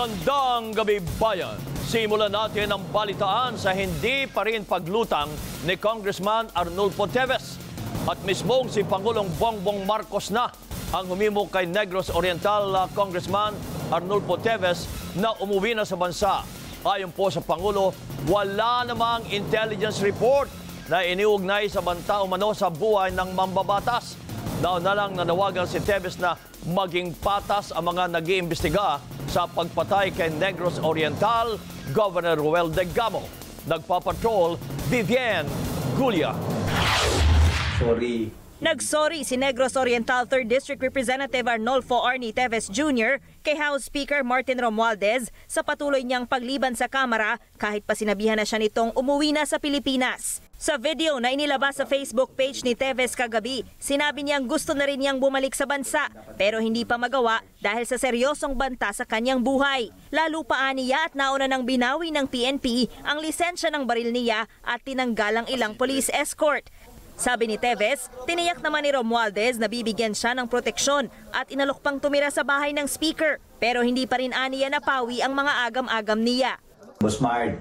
Magandang gabi bayan. Simulan natin ang balitaan sa hindi pa rin paglutang ni Congressman Arnulfo Teves. At mismong si Pangulong Bongbong Marcos na ang humimok kay Negros Oriental uh, Congressman Arnulfo Teves na umuwi na sa bansa. Ayon po sa Pangulo, wala namang intelligence report na iniugnay sa banta umano sa buhay ng mambabatas. Naon na lang nanawagan si Teves na maging patas ang mga nag-iimbestiga sa pagpatay kay Negros Oriental, Governor Ruel de Gamo. Nagpapatrol, Vivian Gulia. Sorry. Nagsorry si Negros Oriental 3rd District Representative Arnolfo Arnie Teves Jr. kay House Speaker Martin Romualdez sa patuloy niyang pagliban sa Kamara kahit pa sinabihan na siya nitong umuwi na sa Pilipinas. Sa video na inilabas sa Facebook page ni Teves kagabi, sinabi niyang gusto na rin niyang bumalik sa bansa pero hindi pa magawa dahil sa seryosong banta sa kanyang buhay. Lalo pa aniya at nauna ng binawi ng PNP ang lisensya ng baril niya at tinanggal ang ilang police escort. Sabi ni Teves, tiniyak naman ni Romualdez na bibigyan siya ng proteksyon at inalok pang tumira sa bahay ng speaker. Pero hindi pa rin aniya napawi ang mga agam-agam niya. Mard,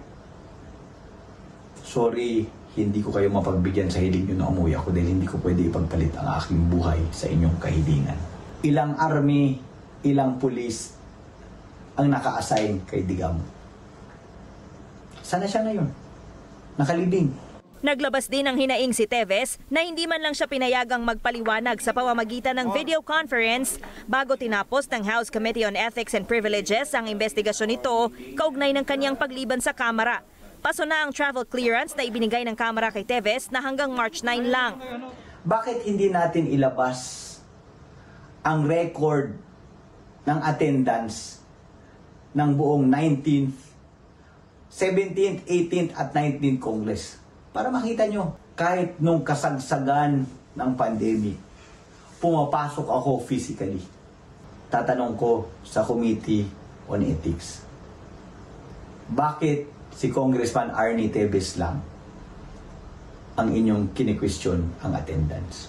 sorry, hindi ko kayo mapagbigyan sa hiling nyo na umuwi ako dahil hindi ko pwede ipagpalit ang aking buhay sa inyong kahilingan. Ilang army, ilang pulis ang naka-assign kay Digamo. Sana siya ngayon? Nakalibing. Naglabas din ng hinaing si Teves na hindi man lang siya pinayagang magpaliwanag sa pamamagitan ng video conference bago tinapos ng House Committee on Ethics and Privileges ang investigasyon nito kaugnay ng kanyang pagliban sa Kamara. Paso na ang travel clearance na ibinigay ng Kamara kay Teves na hanggang March 9 lang. Bakit hindi natin ilabas ang record ng attendance ng buong 19th, 17th, 18th at 19th Congress? Para makita nyo, kahit nung kasagsagan ng pandemic, pumapasok ako physically. Tatanong ko sa Committee on Ethics, bakit si Congressman Arnie Teves lang ang inyong kini-question ang attendance?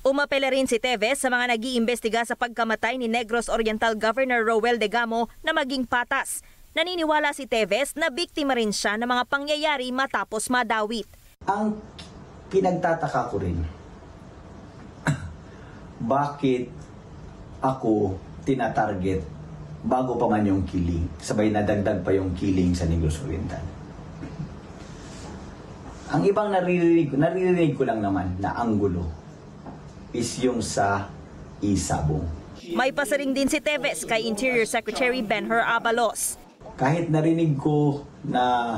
Umapela rin si Teves sa mga nag-iimbestiga sa pagkamatay ni Negros Oriental Governor Roel de Gamo na maging patas. Naniniwala si Teves na biktima rin siya ng mga pangyayari matapos madawit. Ang pinagtataka ko rin, bakit ako tinatarget bago pa man yung killing, sabay nadagdag pa yung killing sa Negros Oriental. Ang ibang naririnig, naririnig ko lang naman na anggulo is yung sa isabong. May pasaring din si Teves kay Interior Secretary Benhur Abalos. kahit narinig ko na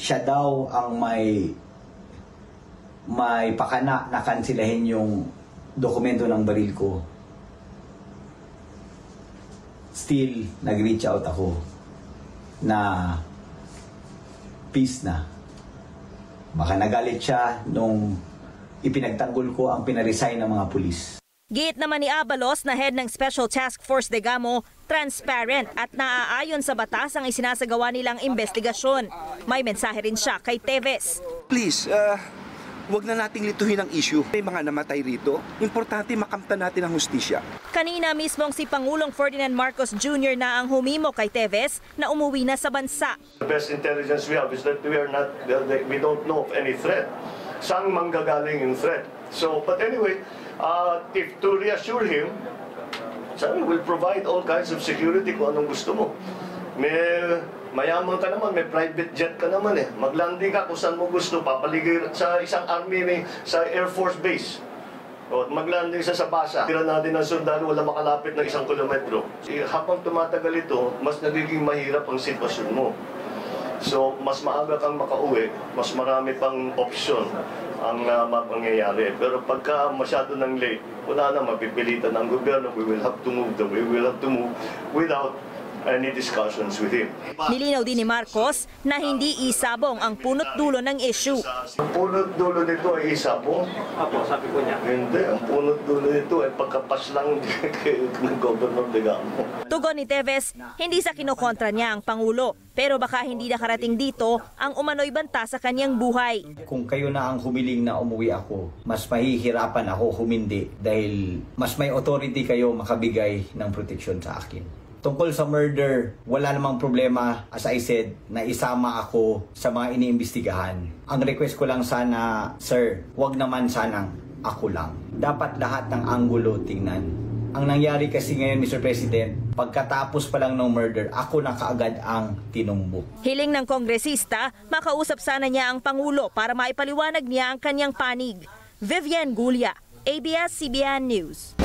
siya daw ang may may pakana na kansilahin yung dokumento ng baril ko. Still, nag-reach out ako na peace na. Baka nagalit siya nung ipinagtanggol ko ang pinaresign ng mga pulis. Giit naman ni Abalos na head ng Special Task Force de Gamo, transparent at naaayon sa batas ang isinasagawa nilang investigasyon. May mensahe rin siya kay Teves. Please, uh, wag na nating lituhin ang issue. May mga namatay rito. Importante makamta natin ang hustisya. Kanina mismong si Pangulong Ferdinand Marcos Jr. na ang humimo kay Teves na umuwi na sa bansa. The best intelligence we have is that we are not, we don't know of any threat. Saan manggagaling yung threat? So, but anyway, uh, if to reassure him, sabi, we'll provide all kinds of security kung anong gusto mo. May mayaman ka naman, may private jet ka naman eh. Maglanding ka kung saan mo gusto, papaligay sa isang army, may, sa Air Force Base. O, maglanding sa Sabasa. Tira natin ng sundalo, wala makalapit ng isang kilometro. Eh, Habang tumatagal ito, mas nagiging mahirap ang sitwasyon mo. So, mas maaga kang makauwi, mas marami pang opsyon ang uh, mapangyayari. Pero pagka masyado ng late, wala na, mapipilitan ng gobyerno, we will have to move the we will have to move without any discussions with him. Nilinaw din ni Marcos na hindi isabong ang punot dulo ng issue. Ang punot dulo nito ay isa po. Apo, sabi po niya. Hindi, ang punot dulo nito ay pagkapas lang kay ng Governor Degamo. Tugon ni Teves, hindi sa kinukontra niya ang Pangulo. Pero baka hindi nakarating dito ang umano'y banta sa kanyang buhay. Kung kayo na ang humiling na umuwi ako, mas mahihirapan ako humindi dahil mas may authority kayo makabigay ng proteksyon sa akin. Tungkol sa murder, wala namang problema, as I said, na isama ako sa mga iniimbestigahan. Ang request ko lang sana, sir, wag naman sanang ako lang. Dapat lahat ng anggulo tingnan. Ang nangyari kasi ngayon, Mr. President, pagkatapos pa lang ng murder, ako na kaagad ang tinumbok. Hiling ng kongresista, makausap sana niya ang Pangulo para maipaliwanag niya ang kanyang panig. Vivian Gulia, ABS-CBN News.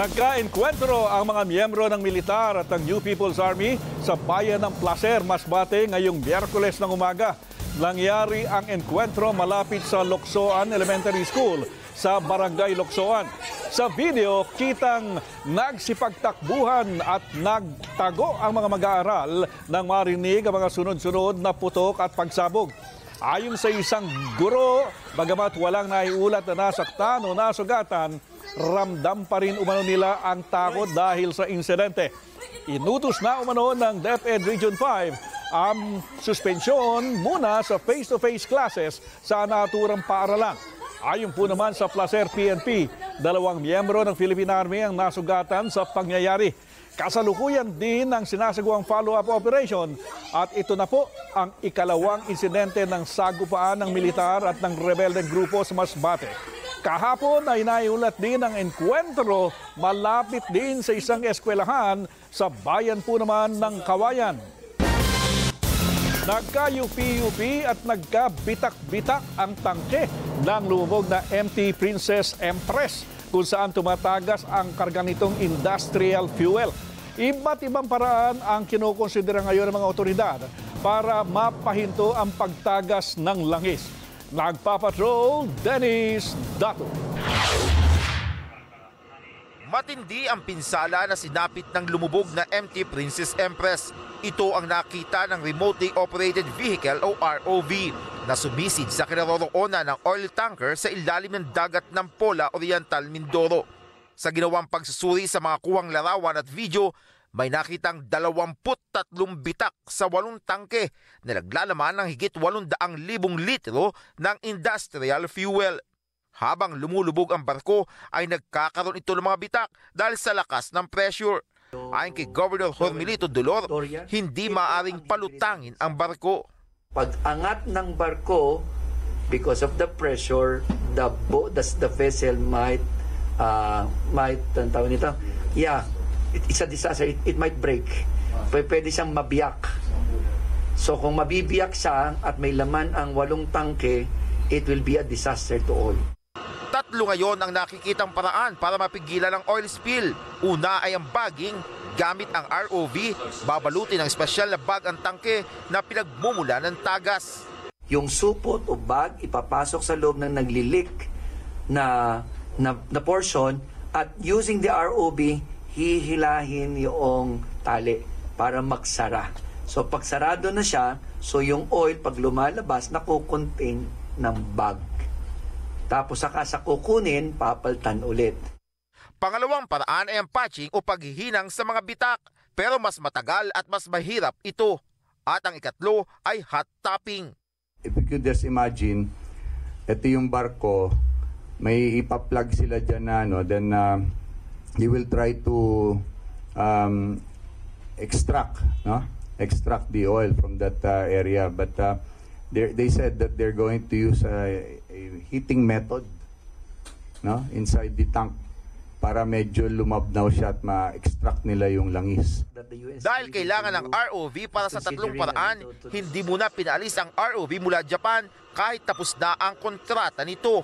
Nagka-enkwentro ang mga miyembro ng militar at ng New People's Army sa bayan ng Placer, Masbate ngayong Miyerkules ng umaga. Nangyari ang enkwentro malapit sa Loksoan Elementary School sa Barangay Loksoan. Sa video, kitang nagsipagtakbuhan at nagtago ang mga mag-aaral nang marinig ang mga sunod-sunod na putok at pagsabog. Ayon sa isang guro, bagamat walang naiulat na nasaktan o nasugatan, ramdam pa rin umano nila ang takot dahil sa insidente. Inutos na umano ng DepEd Region 5 ang suspensyon muna sa face-to-face classes sa naturang paaralan. Ayon po naman sa Placer PNP, dalawang miyembro ng Philippine Army ang nasugatan sa pangyayari. Kasalukuyan din ang sinasagawang follow-up operation at ito na po ang ikalawang insidente ng sagupaan ng militar at ng rebeldeng grupo sa Masbate. Kahapon ay naiulat din ang enkwentro malapit din sa isang eskwelahan sa bayan po naman ng Kawayan. Nagka-UP-UP at nagka-bitak-bitak ang tangke ng lumubog na MT Princess Empress kung saan tumatagas ang karga nitong industrial fuel. Iba't ibang paraan ang kinukonsidera ngayon ng mga otoridad para mapahinto ang pagtagas ng langis. Nagpapatrol, Dennis Dato. Matindi ang pinsala na sinapit ng lumubog na MT Princess Empress. Ito ang nakita ng Remotely Operated Vehicle o ROV na sumisid sa kinaroroonan ng oil tanker sa ilalim ng dagat ng Pola Oriental, Mindoro. Sa ginawang pagsusuri sa mga kuwang larawan at video, may nakitang 23 bitak sa walong tangke na naglalaman ng higit 800,000 litro ng industrial fuel. Habang lumulubog ang barko ay nagkakaroon ito ng mga bitak dahil sa lakas ng pressure. Ayon kay Governor Hormilito Dolor, hindi maaring palutangin ang barko. Pag-angat ng barko, because of the pressure, the boat, the, the vessel might, uh, might, ang tawag nito, yeah, it, it's a disaster. It, it might break. P- pwede siyang mabiyak. So kung mabibiyak siya at may laman ang walong tangke, it will be a disaster to all. Tatlo ngayon ang nakikitang paraan para mapigilan ang oil spill. Una ay ang bagging, gamit ang ROV, babalutin ng espesyal na bag ang tangke na pinagmumula ng tagas. Yung supot o bag ipapasok sa loob ng naglilik na, na, na portion at using the ROV, hihilahin yung tali para magsara. So pag sarado na siya, so yung oil pag lumalabas, nakukontain ng bag. Tapos saka sa kukunin, papaltan ulit. Pangalawang paraan ay ang patching o paghihinang sa mga bitak. Pero mas matagal at mas mahirap ito. At ang ikatlo ay hot topping. If you could just imagine, ito yung barko, may ipa-plug sila dyan na ano, then uh, you will try to um, extract, no? Extract the oil from that uh, area. But uh, they they said that they're going to use a, a heating method, no? Inside the tank para medyo lumabnaw siya at ma-extract nila yung langis. Dahil kailangan ng ROV para sa tatlong paraan, hindi muna pinaalis ang ROV mula Japan kahit tapos na ang kontrata nito.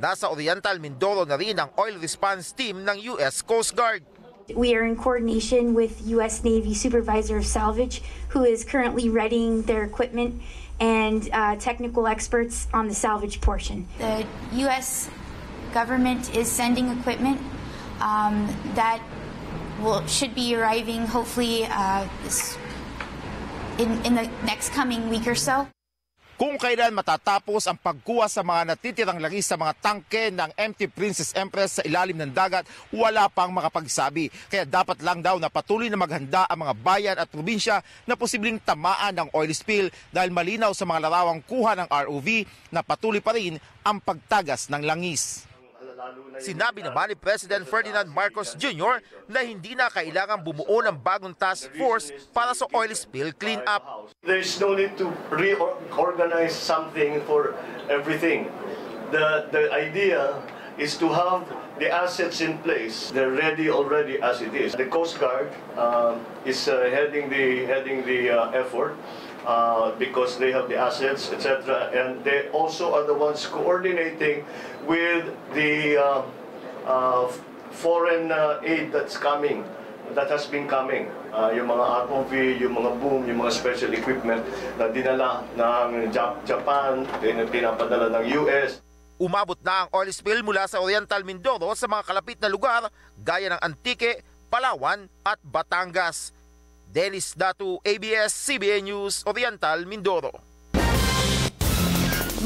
Nasa Oriental Mindoro na rin ang oil response team ng US Coast Guard. We are in coordination with U.S. Navy Supervisor of Salvage, who is currently readying their equipment and uh, technical experts on the salvage portion. The U.S. government is sending equipment um, that will should be arriving hopefully uh, this- in in the next coming week or so. Kung kailan matatapos ang pagkuha sa mga natitirang langis sa mga tangke ng MT Princess Empress sa ilalim ng dagat, wala pang makapagsabi. Kaya dapat lang daw na patuloy na maghanda ang mga bayan at probinsya na posibleng tamaan ng oil spill dahil malinaw sa mga larawang kuha ng ROV na patuloy pa rin ang pagtagas ng langis. Sinabi naman ni President Ferdinand Marcos Jr. na hindi na kailangan bumuo ng bagong task force para sa oil spill cleanup. There's no need to reorganize something for everything. The, the idea is to have the assets in place. They're ready already as it is. The Coast Guard um, is uh, heading the, heading the uh, effort. Uh, because they have the assets, etc. And they also are the ones coordinating with the uh, uh, foreign uh, aid that's coming, that has been coming. Uh, yung mga ROV, yung mga boom, yung mga special equipment na dinala ng Jap- Japan, din- pinapadala ng US. Umabot na ang oil spill mula sa Oriental Mindoro sa mga kalapit na lugar gaya ng Antique, Palawan at Batangas. Dennis Datu, ABS-CBN News, Oriental Mindoro.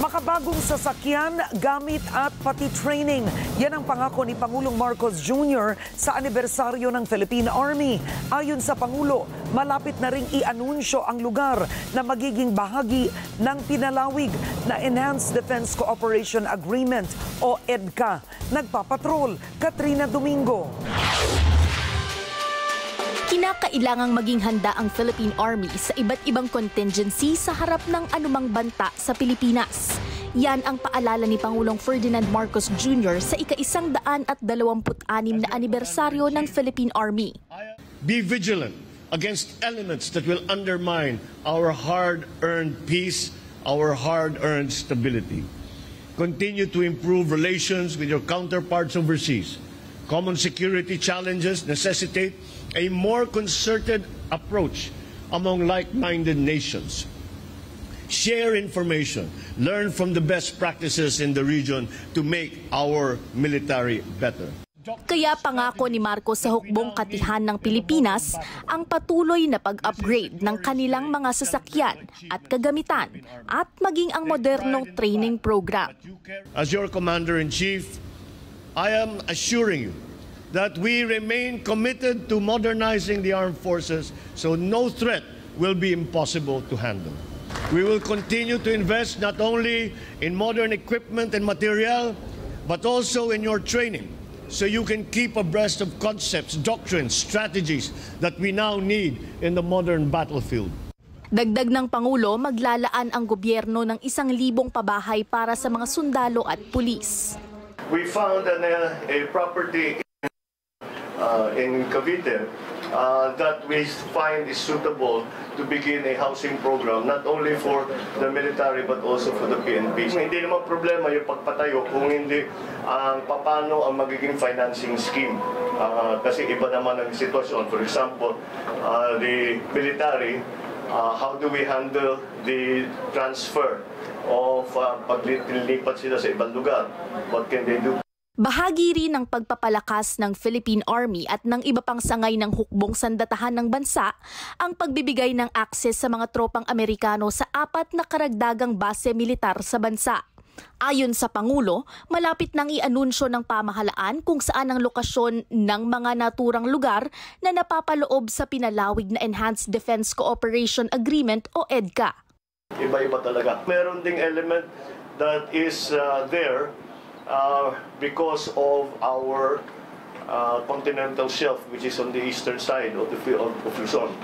Makabagong sasakyan, gamit at pati training. Yan ang pangako ni Pangulong Marcos Jr. sa anibersaryo ng Philippine Army. Ayon sa Pangulo, malapit na ring i-anunsyo ang lugar na magiging bahagi ng pinalawig na Enhanced Defense Cooperation Agreement o EDCA. Nagpapatrol, Katrina Domingo. Kinakailangang maging handa ang Philippine Army sa iba't ibang contingency sa harap ng anumang banta sa Pilipinas. Yan ang paalala ni Pangulong Ferdinand Marcos Jr. sa ika-isang daan at dalawamput-anim na anibersaryo ng Philippine Army. Be vigilant against elements that will undermine our hard-earned peace, our hard-earned stability. Continue to improve relations with your counterparts overseas. Common security challenges necessitate a more concerted approach among like-minded nations. Share information, learn from the best practices in the region to make our military better. Kaya pangako ni Marcos sa hukbong katihan ng Pilipinas ang patuloy na pag-upgrade ng kanilang mga sasakyan at kagamitan at maging ang modernong training program. As your Commander-in-Chief, I am assuring you that we remain committed to modernizing the armed forces so no threat will be impossible to handle. We will continue to invest not only in modern equipment and material, but also in your training so you can keep abreast of concepts, doctrines, strategies that we now need in the modern battlefield. Dagdag ng Pangulo, maglalaan ang gobyerno ng isang libong pabahay para sa mga sundalo at pulis. We found an, uh, a property uh, in Cavite uh, that we find is suitable to begin a housing program not only for the military but also for the PNP. Hindi naman problema yung pagpatayo kung hindi ang papano ang magiging financing scheme. Uh, kasi iba naman ang sitwasyon. For example, uh, the military, uh, how do we handle the transfer of uh, paglilipat sila sa ibang lugar? What can they do? Bahagi rin ng pagpapalakas ng Philippine Army at ng iba pang sangay ng hukbong sandatahan ng bansa ang pagbibigay ng akses sa mga tropang Amerikano sa apat na karagdagang base militar sa bansa. Ayon sa Pangulo, malapit nang i-anunsyo ng pamahalaan kung saan ang lokasyon ng mga naturang lugar na napapaloob sa pinalawig na Enhanced Defense Cooperation Agreement o EDCA. Iba-iba talaga. Meron ding element that is uh, there because of our uh, continental shelf, which is on the eastern side of the of, of Luzon.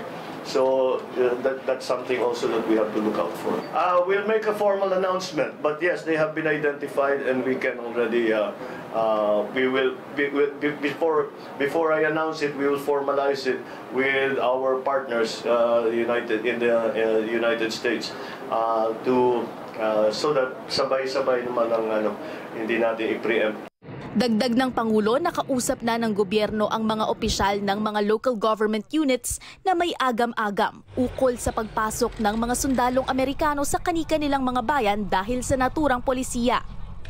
So uh, that, that's something also that we have to look out for. Uh, we'll make a formal announcement, but yes, they have been identified, and we can already. Uh, uh, we will be, be, before before I announce it, we will formalize it with our partners, uh, United in the uh, United States, uh, to uh, so that sabay-sabay naman ang ano, hindi natin i-preempt. Dagdag ng Pangulo, nakausap na ng gobyerno ang mga opisyal ng mga local government units na may agam-agam ukol sa pagpasok ng mga sundalong Amerikano sa kanika nilang mga bayan dahil sa naturang polisiya.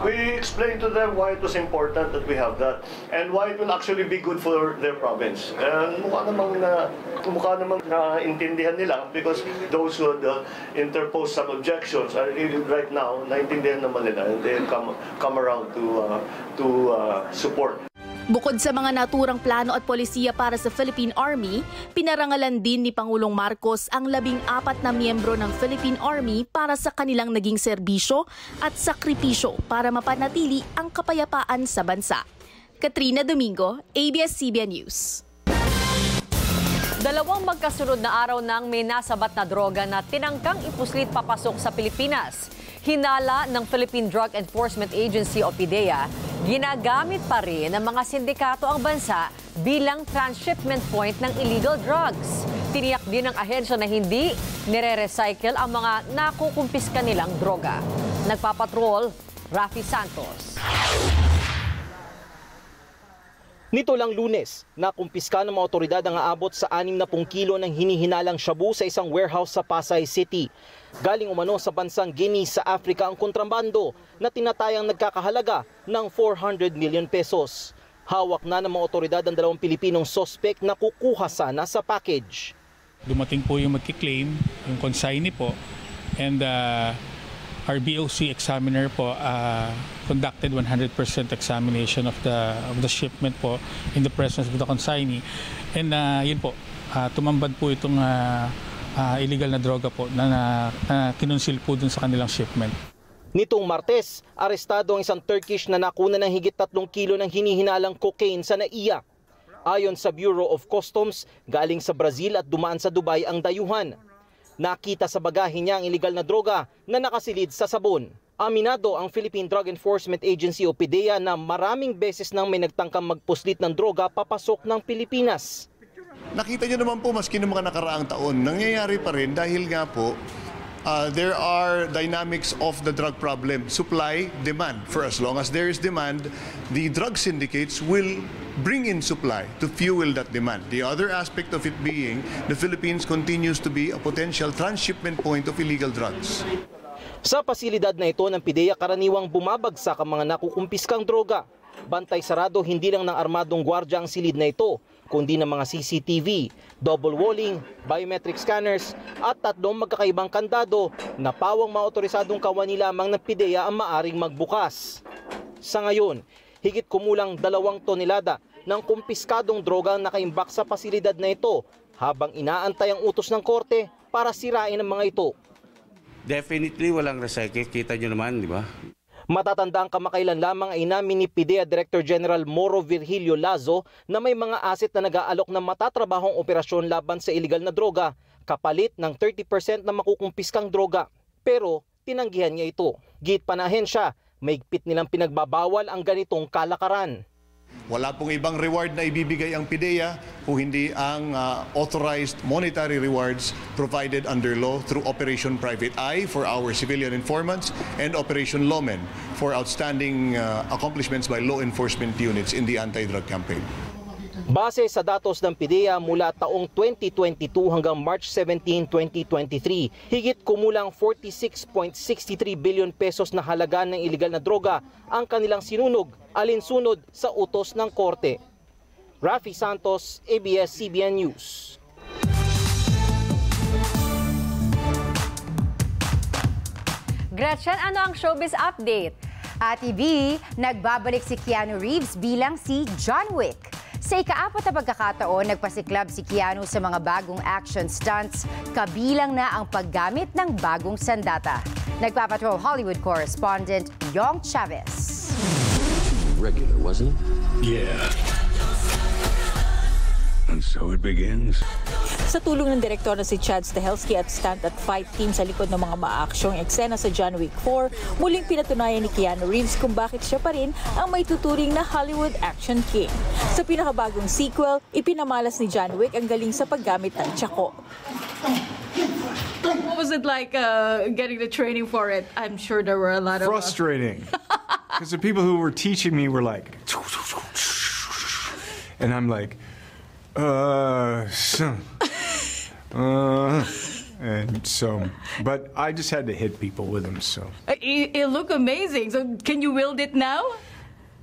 We explained to them why it was important that we have that and why it will actually be good for their province. And mukha namang na mukha namang naintindihan nila because those who had uh, interposed some objections are really right now naintindihan naman nila and they come come around to uh, to uh, support. Bukod sa mga naturang plano at polisiya para sa Philippine Army, pinarangalan din ni Pangulong Marcos ang labing apat na miyembro ng Philippine Army para sa kanilang naging serbisyo at sakripisyo para mapanatili ang kapayapaan sa bansa. Katrina Domingo, ABS-CBN News. Dalawang magkasunod na araw nang may nasabat na droga na tinangkang ipuslit papasok sa Pilipinas. Hinala ng Philippine Drug Enforcement Agency o PDEA, ginagamit pa rin ng mga sindikato ang bansa bilang transshipment point ng illegal drugs. Tiniyak din ng ahensya na hindi nire-recycle ang mga nakukumpiska nilang droga. Nagpapatrol, Rafi Santos. Nito lang lunes, nakumpiska ng mga otoridad ang aabot sa 60 kilo ng hinihinalang shabu sa isang warehouse sa Pasay City. Galing umano sa bansang Guinea sa Africa ang kontrabando na tinatayang nagkakahalaga ng 400 million pesos. Hawak na ng mga otoridad ang dalawang Pilipinong sospek na kukuha sana sa package. Dumating po yung magkiklaim, yung consignee po, and uh, our BOC examiner po uh, conducted 100% examination of the of the shipment po in the presence of the consignee. And uh, yun po, uh, tumambad po itong uh, uh, illegal na droga po na, na, na kinonsil po dun sa kanilang shipment. Nitong Martes, arestado ang isang Turkish na nakuna ng higit 3 kilo ng hinihinalang cocaine sa NAIA. Ayon sa Bureau of Customs, galing sa Brazil at dumaan sa Dubai ang dayuhan. Nakita sa bagahe niya ang illegal na droga na nakasilid sa sabon. Aminado ang Philippine Drug Enforcement Agency o PDEA na maraming beses nang may nagtangkang magpuslit ng droga papasok ng Pilipinas. Nakita nyo naman po maski noong mga nakaraang taon, nangyayari pa rin dahil nga po uh, there are dynamics of the drug problem. Supply, demand. For as long as there is demand, the drug syndicates will bring in supply to fuel that demand. The other aspect of it being the Philippines continues to be a potential transshipment point of illegal drugs. Sa pasilidad na ito ng PIDEA karaniwang bumabagsak ang mga nakukumpiskang droga. Bantay sarado hindi lang ng armadong gwardya ang silid na ito, kundi ng mga CCTV, double walling, biometric scanners at tatlong magkakaibang kandado na pawang mga otorisadong kawani lamang ng PIDEA ang maaring magbukas. Sa ngayon, higit kumulang dalawang tonelada ng kumpiskadong droga ang nakaimbak sa pasilidad na ito habang inaantay ang utos ng korte para sirain ang mga ito. Definitely walang recycle. Kita nyo naman, di ba? Matatanda ang kamakailan lamang ay namin ni PIDEA Director General Moro Virgilio Lazo na may mga asset na nag-aalok ng matatrabahong operasyon laban sa iligal na droga kapalit ng 30% na makukumpiskang droga. Pero tinanggihan niya ito. Git panahin siya, maigpit nilang pinagbabawal ang ganitong kalakaran. Wala pong ibang reward na ibibigay ang PIDEA kung hindi ang uh, authorized monetary rewards provided under law through Operation Private Eye for our civilian informants and Operation Lawmen for outstanding uh, accomplishments by law enforcement units in the anti-drug campaign. Base sa datos ng PIDEA mula taong 2022 hanggang March 17, 2023, higit kumulang 46.63 billion pesos na halaga ng iligal na droga ang kanilang sinunog alinsunod sa utos ng korte. Rafi Santos, ABS-CBN News. Gretchen, ano ang showbiz update? Ate B, nagbabalik si Keanu Reeves bilang si John Wick. Sa ikaapat na pagkakataon, nagpasiklab si Keanu sa mga bagong action stunts, kabilang na ang paggamit ng bagong sandata. Nagpapatrol Hollywood correspondent Yong Chavez. Regular, wasn't it? Yeah. And so it begins. Sa tulong ng direktor na si Chad Stahelski at stunt at fight team sa likod ng mga maaksyong eksena sa John Wick 4, muling pinatunayan ni Keanu Reeves kung bakit siya pa rin ang may tuturing na Hollywood action king. Sa pinakabagong sequel, ipinamalas ni John Wick ang galing sa paggamit ng tsako. What was it like uh, getting the training for it? I'm sure there were a lot of... uh, Frustrating. Because the people who were teaching me were like, and I'm like, uh, so, uh, And so, but I just had to hit people with them. So Uh, It, it look amazing. So can you wield it now?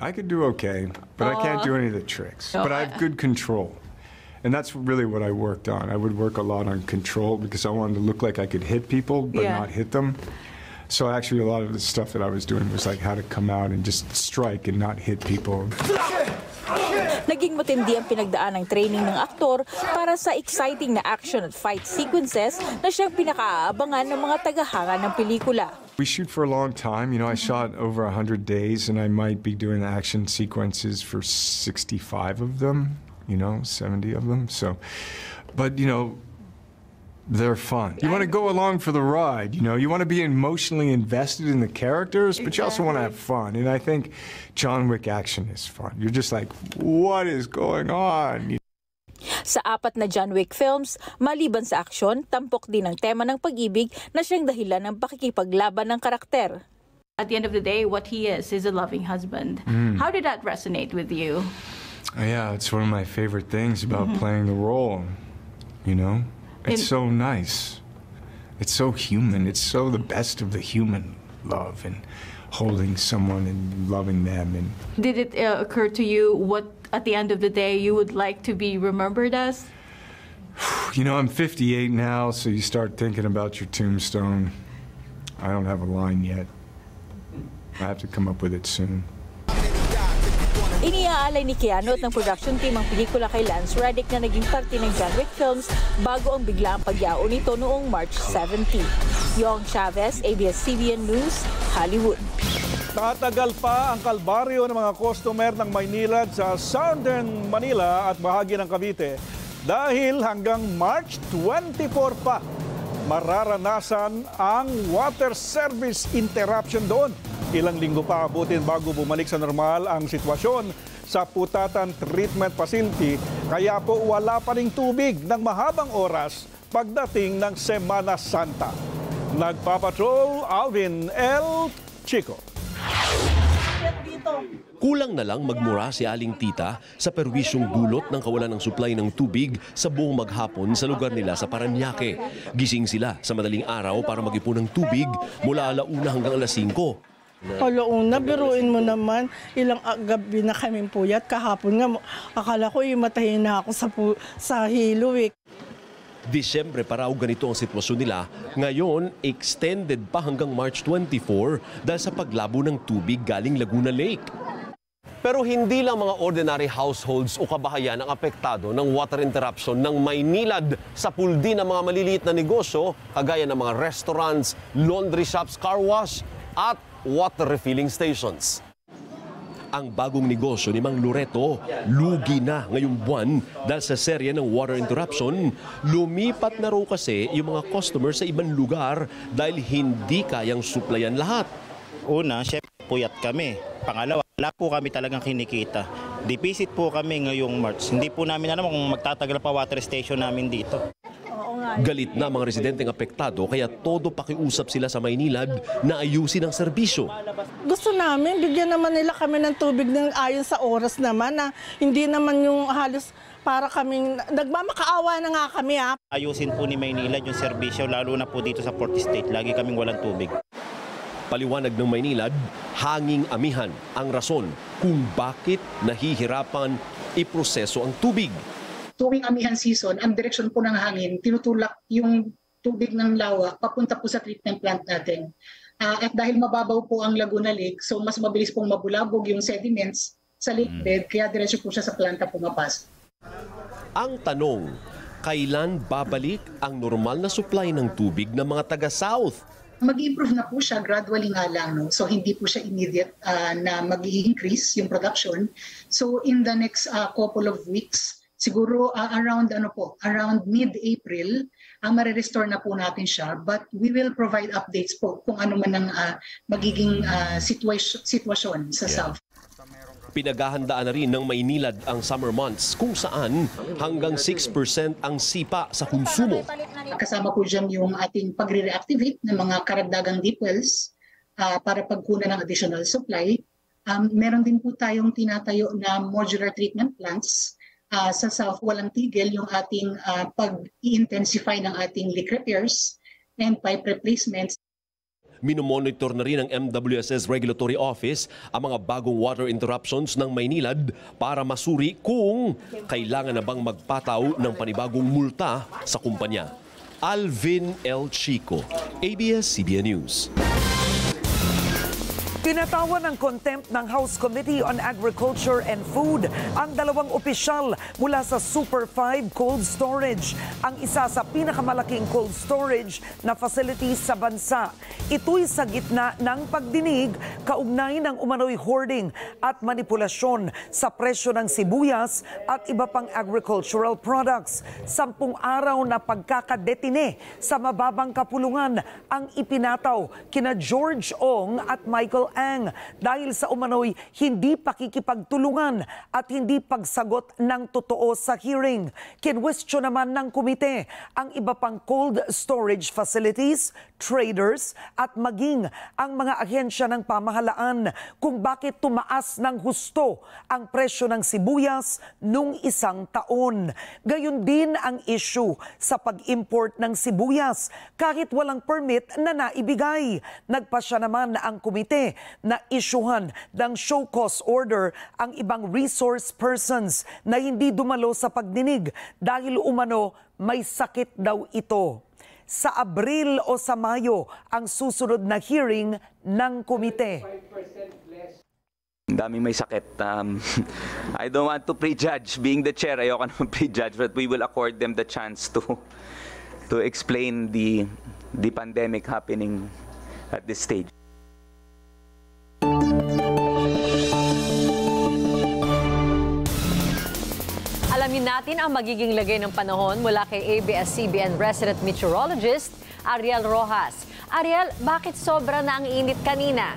I could do okay, but I can't do any of the tricks. No, but I I- have good control. And that's really what I worked on. I would work a lot on control because I wanted to look like I could hit people but Yeah. not hit them. So actually, a lot of the stuff that I was doing was like how to come out and just strike and not hit people. Naging matindi ang pinagdaan ng training ng aktor para sa exciting na action at fight sequences na siyang pinakaaabangan ng mga tagahanga ng pelikula. We shoot for a long time. You know, I shot over 100 days, and I might be doing action sequences for 65 of them, you know, 70 of them. So, but, you know, they're fun. You want to go along for the ride, you know, you want to be emotionally invested in the characters, but you also want to have fun. And I think John Wick action is fun. You're just like, what is going on? Sa apat na John Wick films, maliban sa aksyon, tampok din ang tema ng pag-ibig na siyang dahilan ng pakikipaglaban ng karakter. At the end of the day, what he is is a loving husband. Mm. How did that resonate with you? Oh, yeah, it's one of my favorite things about Mhm. playing the role. You know, it's so nice. It's so human. It's so the best of the human love and holding someone and loving them and Did it uh, occur to you what, at the end of the day, you would like to be remembered as? you know I'm 58 now so you start thinking about your tombstone I don't have a line yet I have to come up with it soon Iniaalay ni Keanu at ng production team ang pelikula kay Lance Reddick na naging parte ng John Wick films bago ang biglaang pagyao nito noong March 17. Yong Chavez, ABS-CBN News, Hollywood. Tatagal pa ang kalbaryo ng mga customer ng Maynilad sa Southern Manila at bahagi ng Cavite dahil hanggang March 24 pa mararanasan ang water service interruption doon. Ilang linggo pa abutin bago bumalik sa normal ang sitwasyon sa Putatan Treatment Facility kaya po wala pa ring tubig ng mahabang oras pagdating ng Semana Santa. Nagpapatrol Alvin L. Chico. Kulang na lang magmura si Aling Tita sa perwisyong dulot ng kawalan ng supply ng tubig sa buong maghapon sa lugar nila sa Paranaque. Gising sila sa madaling araw para mag-ipon ng tubig mula alauna hanggang alas 5. Alauna, biruin mo naman, ilang gabi na kami puyat. Kahapon nga, akala ko imatahin na ako sa, sa hilo eh. Disyembre pa raw ganito ang sitwasyon nila. Ngayon, extended pa hanggang March 24 dahil sa paglabo ng tubig galing Laguna Lake. Pero hindi lang mga ordinary households o kabahayan ang apektado ng water interruption ng Maynilad sa puldi ng mga maliliit na negosyo kagaya ng mga restaurants, laundry shops, car wash at water refilling stations. Ang bagong negosyo ni Mang Loreto, lugi na ngayong buwan dahil sa serye ng water interruption. Lumipat na raw kasi yung mga customer sa ibang lugar dahil hindi kayang suplayan lahat. Una, syempre puyat kami. Pangalawa, wala po kami talagang kinikita. Deficit po kami ngayong March. Hindi po namin alam kung magtatagal pa water station namin dito. Galit na mga residenteng apektado kaya todo pakiusap sila sa Maynilad na ayusin ang serbisyo. Gusto namin, bigyan naman nila kami ng tubig ng ayon sa oras naman na hindi naman yung halos para kaming, nagmamakaawa na nga kami ah. Ayusin po ni Maynila yung serbisyo, lalo na po dito sa Port State. Lagi kaming walang tubig. Paliwanag ng Maynilad, hanging amihan ang rason kung bakit nahihirapan iproseso ang tubig. Tuwing amihan season, ang direksyon po ng hangin, tinutulak yung tubig ng lawa papunta po sa treatment plant natin. Ah, at dahil mababaw po ang Laguna Lake, so mas mabilis pong mabulabog yung sediments sa lake bed, kaya diretso po siya sa planta pumapasok. Ang tanong, kailan babalik ang normal na supply ng tubig ng mga taga-South? Mag-improve na po siya gradually nga lang. No? So hindi po siya immediate ah, na mag-increase yung production. So in the next ah, couple of weeks, siguro ah, around ano po, around mid-April, ang mare-restore na po natin siya. But we will provide updates po kung ano man ang ah, magiging ah, sitwasyon, sitwasyon sa South. Pinaghahandaan na rin ng Maynilad ang summer months kung saan hanggang 6% ang sipa sa konsumo. Kasama po dyan yung ating pagre-reactivate ng mga karagdagang deep wells ah, para pagkunan ng additional supply. Um, meron din po tayong tinatayo na modular treatment plants ah, sa South walang tigil yung ating ah, pag-intensify ng ating leak repairs and pipe replacements. Minomonitor na rin ng MWSS Regulatory Office ang mga bagong water interruptions ng Maynilad para masuri kung kailangan na bang magpataw ng panibagong multa sa kumpanya. Alvin L. Chico, ABS-CBN News. Pinatawan ng contempt ng House Committee on Agriculture and Food ang dalawang opisyal mula sa Super 5 Cold Storage, ang isa sa pinakamalaking cold storage na facility sa bansa. Ito'y sa gitna ng pagdinig kaugnay ng umano'y hoarding at manipulasyon sa presyo ng sibuyas at iba pang agricultural products. Sampung araw na pagkakadetine sa mababang kapulungan ang ipinataw kina George Ong at Michael Ang dahil sa umano'y hindi pakikipagtulungan at hindi pagsagot ng totoo sa hearing. Kinwestiyon naman ng komite ang iba pang cold storage facilities, traders at maging ang mga ahensya ng pamahalaan kung bakit tumaas ng husto ang presyo ng sibuyas nung isang taon. Gayon din ang issue sa pag-import ng sibuyas kahit walang permit na naibigay. Nagpasya naman ang komite na isyuhan ng show cause order ang ibang resource persons na hindi dumalo sa pagdinig dahil umano may sakit daw ito. Sa Abril o sa Mayo ang susunod na hearing ng komite. Ang daming may sakit. Um, I don't want to prejudge. Being the chair, ayoko naman prejudge, but we will accord them the chance to to explain the the pandemic happening at this stage. Alamin natin ang magiging lagay ng panahon mula kay ABS-CBN resident meteorologist Ariel Rojas. Ariel, bakit sobra na ang init kanina?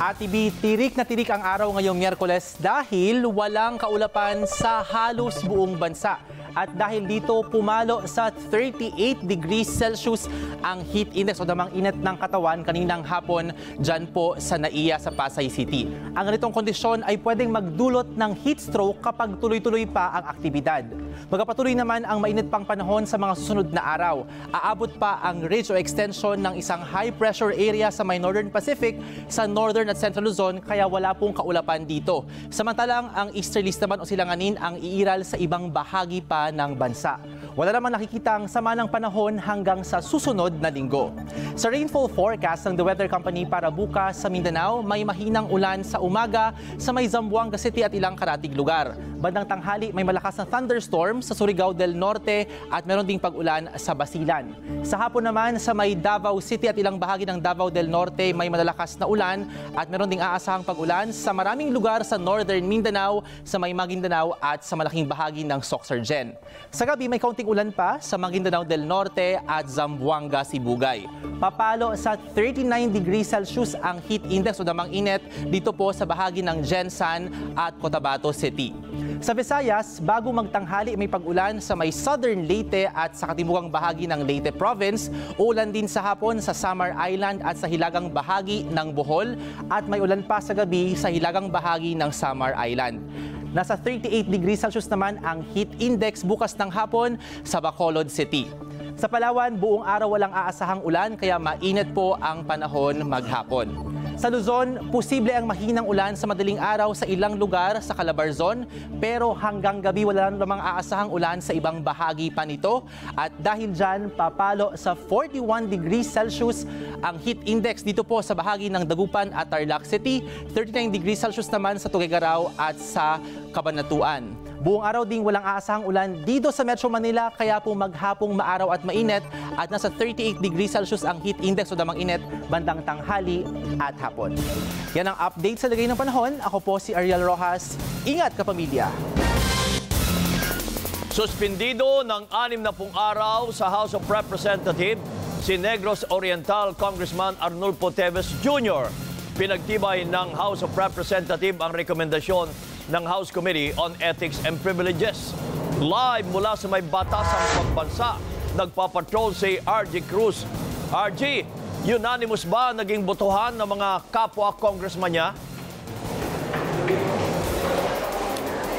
Ate B, tirik na tirik ang araw ngayong Miyerkules dahil walang kaulapan sa halos buong bansa. At dahil dito pumalo sa 38 degrees Celsius ang heat index o damang init ng katawan kaninang hapon dyan po sa Naiya sa Pasay City. Ang ganitong kondisyon ay pwedeng magdulot ng heat stroke kapag tuloy-tuloy pa ang aktibidad. Magpapatuloy naman ang mainit pang panahon sa mga susunod na araw. Aabot pa ang ridge o extension ng isang high pressure area sa may Northern Pacific sa Northern at Central Luzon kaya wala pong kaulapan dito. Samantalang ang easterlies naman o silanganin ang iiral sa ibang bahagi pa ng bansa. Wala naman nakikita ang sama ng panahon hanggang sa susunod na linggo. Sa rainfall forecast ng The Weather Company para bukas sa Mindanao, may mahinang ulan sa umaga sa may Zamboanga City at ilang karatig lugar. Bandang tanghali, may malakas na thunderstorm sa Surigao del Norte at meron ding pag-ulan sa Basilan. Sa hapon naman, sa may Davao City at ilang bahagi ng Davao del Norte, may malalakas na ulan at meron ding aasahang pag-ulan sa maraming lugar sa Northern Mindanao, sa may Maguindanao at sa malaking bahagi ng Soxargen. Sa gabi, may kaunting ulan pa sa Maguindanao del Norte at Zamboanga, Sibugay. Papalo sa 39 degrees Celsius ang heat index o damang init dito po sa bahagi ng Gensan at Cotabato City. Sa Visayas, bago magtanghali may pag-ulan sa may southern Leyte at sa katimugang bahagi ng Leyte Province. Ulan din sa hapon sa Samar Island at sa hilagang bahagi ng Bohol at may ulan pa sa gabi sa hilagang bahagi ng Samar Island. Nasa 38 degrees Celsius naman ang heat index bukas ng hapon sa Bacolod City. Sa Palawan, buong araw walang aasahang ulan kaya mainit po ang panahon maghapon. Sa Luzon, posible ang mahinang ulan sa madaling araw sa ilang lugar sa Calabarzon pero hanggang gabi wala namang aasahang ulan sa ibang bahagi pa nito at dahil dyan papalo sa 41 degrees Celsius ang heat index dito po sa bahagi ng Dagupan at Tarlac City, 39 degrees Celsius naman sa Tuguegarao at sa Cabanatuan. Buong araw ding walang aasahang ulan dito sa Metro Manila kaya po maghapong maaraw at mainit at nasa 38 degrees Celsius ang heat index o damang init bandang tanghali at hapon. Yan ang update sa lagay ng panahon. Ako po si Ariel Rojas. Ingat ka pamilya! Suspindido ng anim na pong araw sa House of Representatives si Negros Oriental Congressman Arnulfo Teves Jr. Pinagtibay ng House of Representatives ang rekomendasyon ng House Committee on Ethics and Privileges. Live mula sa may batasang pagbansa, nagpapatrol si RG Cruz. RG, unanimous ba naging botohan ng mga kapwa congressman niya?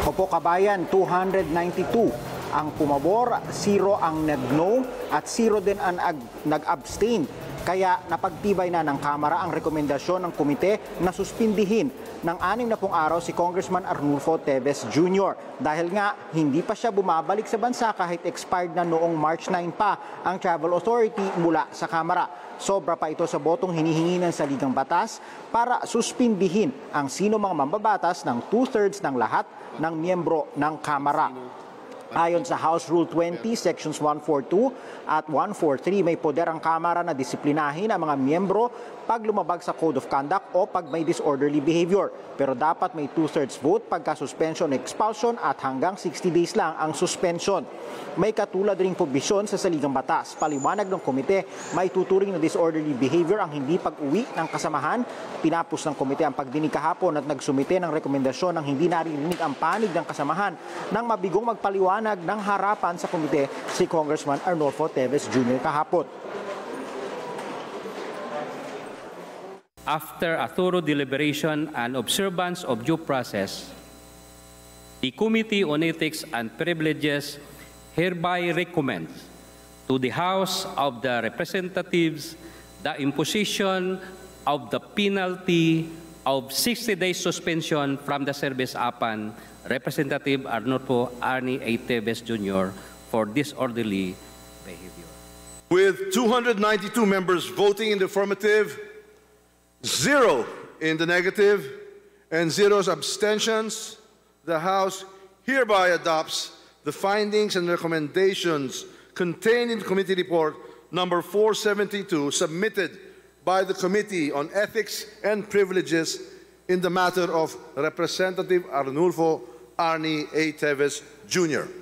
Opo kabayan, 292 ang pumabor, 0 ang nag-no at 0 din ang ag- nag-abstain. Kaya napagtibay na ng Kamara ang rekomendasyon ng komite na suspindihin ng anim na pong araw si Congressman Arnulfo Teves Jr. Dahil nga hindi pa siya bumabalik sa bansa kahit expired na noong March 9 pa ang travel authority mula sa Kamara. Sobra pa ito sa botong hinihingi ng saligang batas para suspindihin ang sino mga mambabatas ng two-thirds ng lahat ng miyembro ng Kamara. Ayon sa House Rule 20, Sections 142 at 143, may poder ang Kamara na disiplinahin ang mga miyembro pag lumabag sa Code of Conduct o pag may disorderly behavior. Pero dapat may two-thirds vote pagka suspension expulsion at hanggang 60 days lang ang suspension. May katulad ring pobisyon sa saligang batas. Paliwanag ng komite, may tuturing na disorderly behavior ang hindi pag-uwi ng kasamahan. Pinapos ng komite ang pagdinig kahapon at nagsumite ng rekomendasyon ng hindi narinig ang panig ng kasamahan nang mabigong magpaliwanag ng harapan sa komite si Congressman Arnolfo Teves Jr. kahapon. After a thorough deliberation and observance of due process, the Committee on Ethics and Privileges hereby recommends to the House of the Representatives the imposition of the penalty of 60 days suspension from the service upon Representative Arnulfo Arnie A. Teves Jr. for disorderly behavior. With 292 members voting in the affirmative, zero in the negative, and zero abstentions, the House hereby adopts the findings and recommendations contained in Committee Report number 472 submitted by the Committee on Ethics and Privileges in the matter of Representative Arnulfo Arnie A. Teves Jr.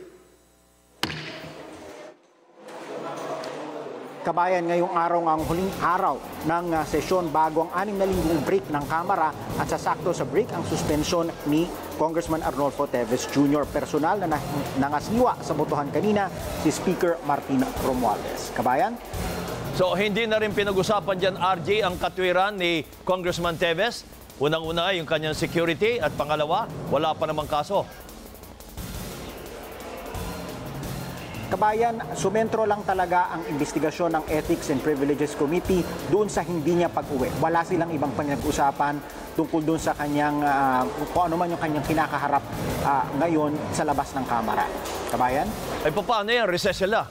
Kabayan, ngayong araw ang huling araw ng uh, sesyon bago ang anim na linggong break ng Kamara at sasakto sa break ang suspensyon ni Congressman Arnolfo Teves Jr. Personal na na- nangasiwa sa botohan kanina si Speaker Martin Romualdez. Kabayan? So hindi na rin pinag-usapan dyan, RJ, ang katwiran ni Congressman Teves. Unang-una yung kanyang security at pangalawa, wala pa namang kaso. Kabayan, sumentro lang talaga ang investigasyon ng Ethics and Privileges Committee doon sa hindi niya pag-uwi. Wala silang ibang pinag-usapan tungkol doon sa kanyang, ah, kung ano man yung kanyang kinakaharap ah, ngayon sa labas ng Kamara. Kabayan? Ay paano yan? Recess sila.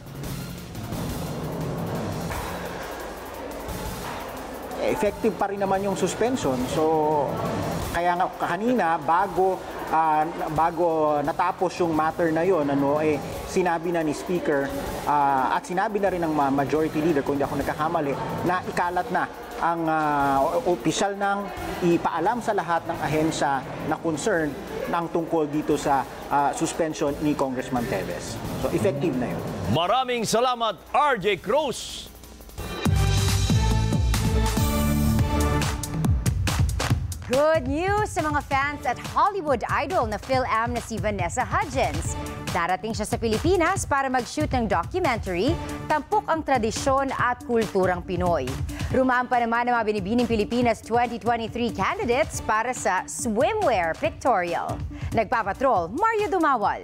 Effective pa rin naman yung suspension. So, kaya nga kanina, bago, ah, bago natapos yung matter na yon ano, eh, sinabi na ni Speaker ah, at sinabi na rin ng ma- Majority Leader, kung hindi ako nagkakamali, na ikalat na ang ah, o- opisyal ng ipaalam sa lahat ng ahensya na concerned ng tungkol dito sa ah, suspension ni Congressman Teves. So, effective na yun. Maraming salamat, RJ Cruz. Good news sa mga fans at Hollywood idol na Phil-Am na si Vanessa Hudgens. Darating siya sa Pilipinas para mag-shoot ng documentary, Tampok ang Tradisyon at Kulturang Pinoy. Rumaan pa naman ang mga binibining Pilipinas 2023 candidates para sa Swimwear Pictorial. Nagpapatrol, Mario Dumawal.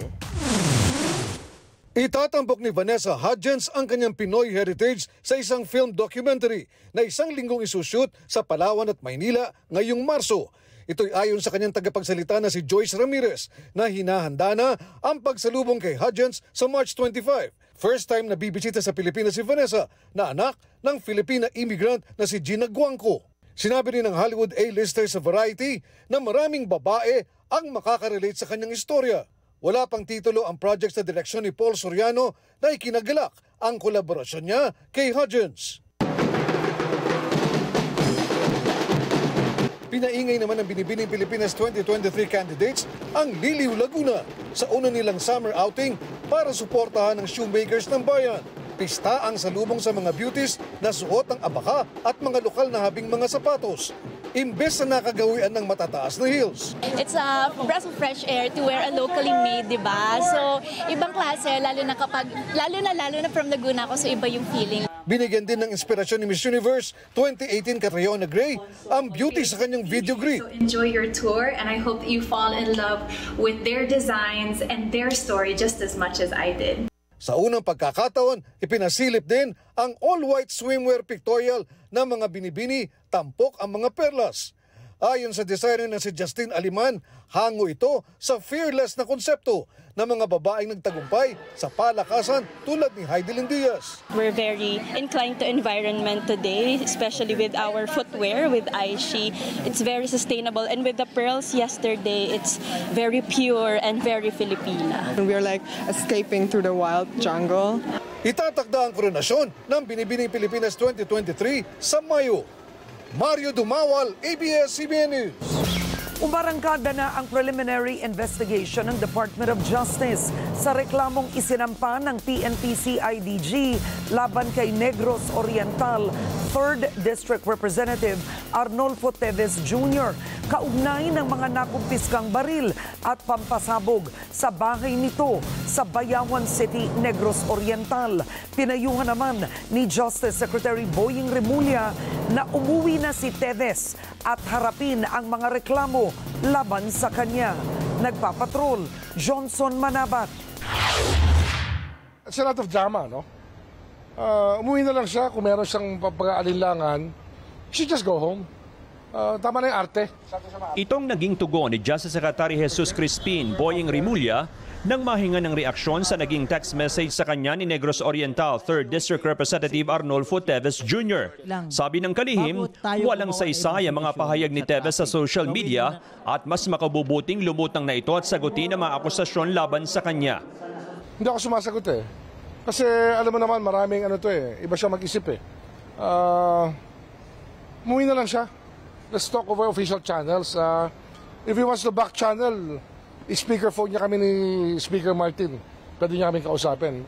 Itatampok ni Vanessa Hudgens ang kanyang Pinoy heritage sa isang film documentary na isang linggong isushoot sa Palawan at Maynila ngayong Marso. Ito'y ayon sa kanyang tagapagsalita na si Joyce Ramirez na hinahanda na ang pagsalubong kay Hudgens sa March 25. First time na bibisita sa Pilipinas si Vanessa na anak ng Filipina immigrant na si Gina Guangco. Sinabi rin ng Hollywood A-lister sa Variety na maraming babae ang makakarelate sa kanyang istorya. Wala pang titulo ang project sa direksyon ni Paul Soriano na ikinagalak ang kolaborasyon niya kay Hudgens. Pinaingay naman ng Binibining Pilipinas 2023 candidates ang Liliw Laguna sa una nilang summer outing para suportahan ng shoemakers ng bayan. Pista ang salubong sa mga beauties na suot ang abaka at mga lokal na habing mga sapatos. Imbes na nakagawian ng matataas na heels. It's a breath of fresh air to wear a locally made, di ba? So, ibang klase, lalo na kapag, lalo na lalo na from Laguna ako, so iba yung feeling. Binigyan din ng inspirasyon ni Miss Universe 2018 Catriona Gray ang beauty sa kanyang video greet. So enjoy your tour and I hope that you fall in love with their designs and their story just as much as I did. Sa unang pagkakataon, ipinasilip din ang all-white swimwear pictorial na mga binibini, tampok ang mga perlas. Ayon sa designer na si Justin Aliman, hango ito sa fearless na konsepto ng mga babaeng nagtagumpay sa palakasan tulad ni Heidelin Diaz. We're very inclined to environment today, especially with our footwear, with Aishi. It's very sustainable. And with the pearls yesterday, it's very pure and very Filipina. We're like escaping through the wild jungle. Itatakda ang koronasyon ng Binibining Pilipinas 2023 sa Mayo. Mario Dumawal, ABS-CBN News. Umarangkada na ang preliminary investigation ng Department of Justice sa reklamong isinampa ng PNP-CIDG laban kay Negros Oriental 3rd District Representative Arnolfo Teves Jr. kaugnay ng mga nakumpiskang baril at pampasabog sa bahay nito sa Bayawan City, Negros Oriental. Pinayuhan naman ni Justice Secretary Boying Remulla na umuwi na si Teves at harapin ang mga reklamo laban sa kanya. Nagpapatrol, Johnson Manabat. It's a lot of drama, no? Uh, umuwi na lang siya kung meron siyang pag-aalinlangan. She just go home. Uh, tama na yung arte. Itong naging tugon ni Justice Secretary Jesus Crispin Boying Rimulya nang mahinga ng reaksyon sa naging text message sa kanya ni Negros Oriental 3rd District Representative Arnolfo Teves Jr. Sabi ng kalihim, walang saysay ang mga pahayag ni Teves sa social media at mas makabubuting lumutang na ito at sagutin ang mga akusasyon laban sa kanya. Hindi ako sumasagot eh. Kasi alam mo naman, maraming ano to eh. Iba siya mag-isip eh. Uh, umuwi na lang siya. Let's talk over official channels. Uh, if he wants to back channel, speakerphone niya kami ni Speaker Martin. Pwede niya kami kausapin.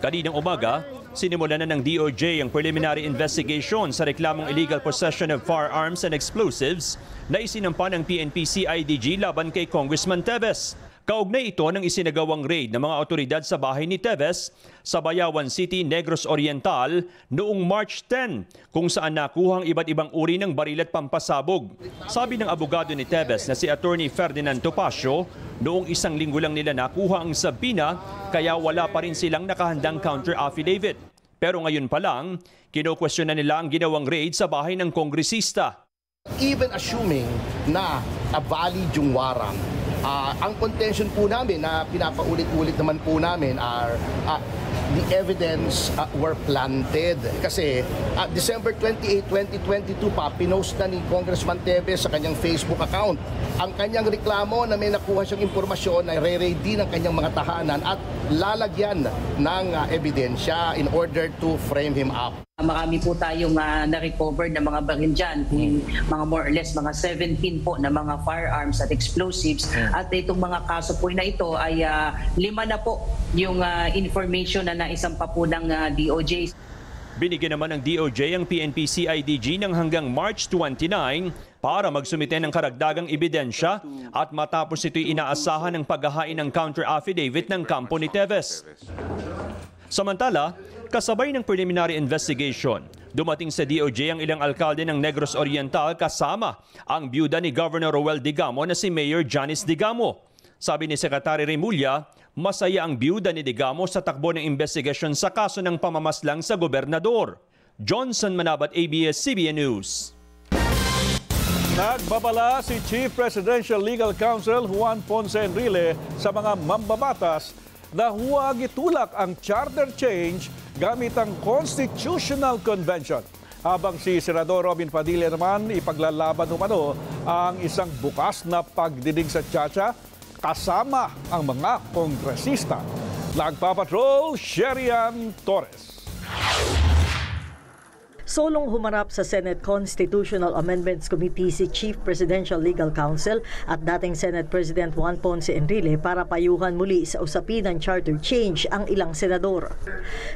Kaninang umaga, sinimulan na ng DOJ ang preliminary investigation sa reklamong illegal possession of firearms and explosives na isinampa ng PNP-CIDG laban kay Congressman Teves. Kaugnay ito ng isinagawang raid ng mga otoridad sa bahay ni Teves sa Bayawan City, Negros Oriental noong March 10 kung saan nakuha ang iba't ibang uri ng baril at pampasabog. Sabi ng abogado ni Teves na si Attorney Ferdinand Topacio, noong isang linggo lang nila nakuha ang sabina kaya wala pa rin silang nakahandang counter affidavit. Pero ngayon pa lang, kinukwestiyon na nila ang ginawang raid sa bahay ng kongresista. Even assuming na a valid yung warrant, Ah, ang contention po namin na pinapaulit-ulit naman po namin are ah, the evidence ah, were planted. Kasi ah, December 28, 2022 pa, pinost na ni Congressman Tevez sa kanyang Facebook account ang kanyang reklamo na may nakuha siyang impormasyon na re-raid din ang kanyang mga tahanan at lalagyan ng ah, ebidensya in order to frame him up. Marami po tayong uh, na-recover na mga baril dyan, mga more or less mga 17 po na mga firearms at explosives. At itong mga kaso po na ito ay uh, lima na po yung uh, information na naisampa po ng uh, DOJ. Binigyan naman ng DOJ ang PNP-CIDG ng hanggang March 29 para magsumite ng karagdagang ebidensya at matapos ito'y inaasahan ng paghahain ng counter affidavit ng kampo ni Teves. Samantala, kasabay ng preliminary investigation, dumating sa DOJ ang ilang alkalde ng Negros Oriental kasama ang byuda ni Governor Roel Digamo na si Mayor Janice Digamo. Sabi ni Secretary Remulla, masaya ang byuda ni Digamo sa takbo ng investigasyon sa kaso ng pamamaslang sa gobernador. Johnson Manabat, ABS-CBN News. Nagbabala si Chief Presidential Legal Counsel Juan Ponce Enrile sa mga mambabatas na huwag itulak ang charter change gamit ang Constitutional Convention. Habang si Senador Robin Padilla naman ipaglalaban umano ang isang bukas na pagdidig sa Chacha kasama ang mga kongresista. Nagpapatrol, Sherian Torres. Solong humarap sa Senate Constitutional Amendments Committee si Chief Presidential Legal Counsel at dating Senate President Juan Ponce Enrile para payuhan muli sa usapin ng charter change ang ilang senador.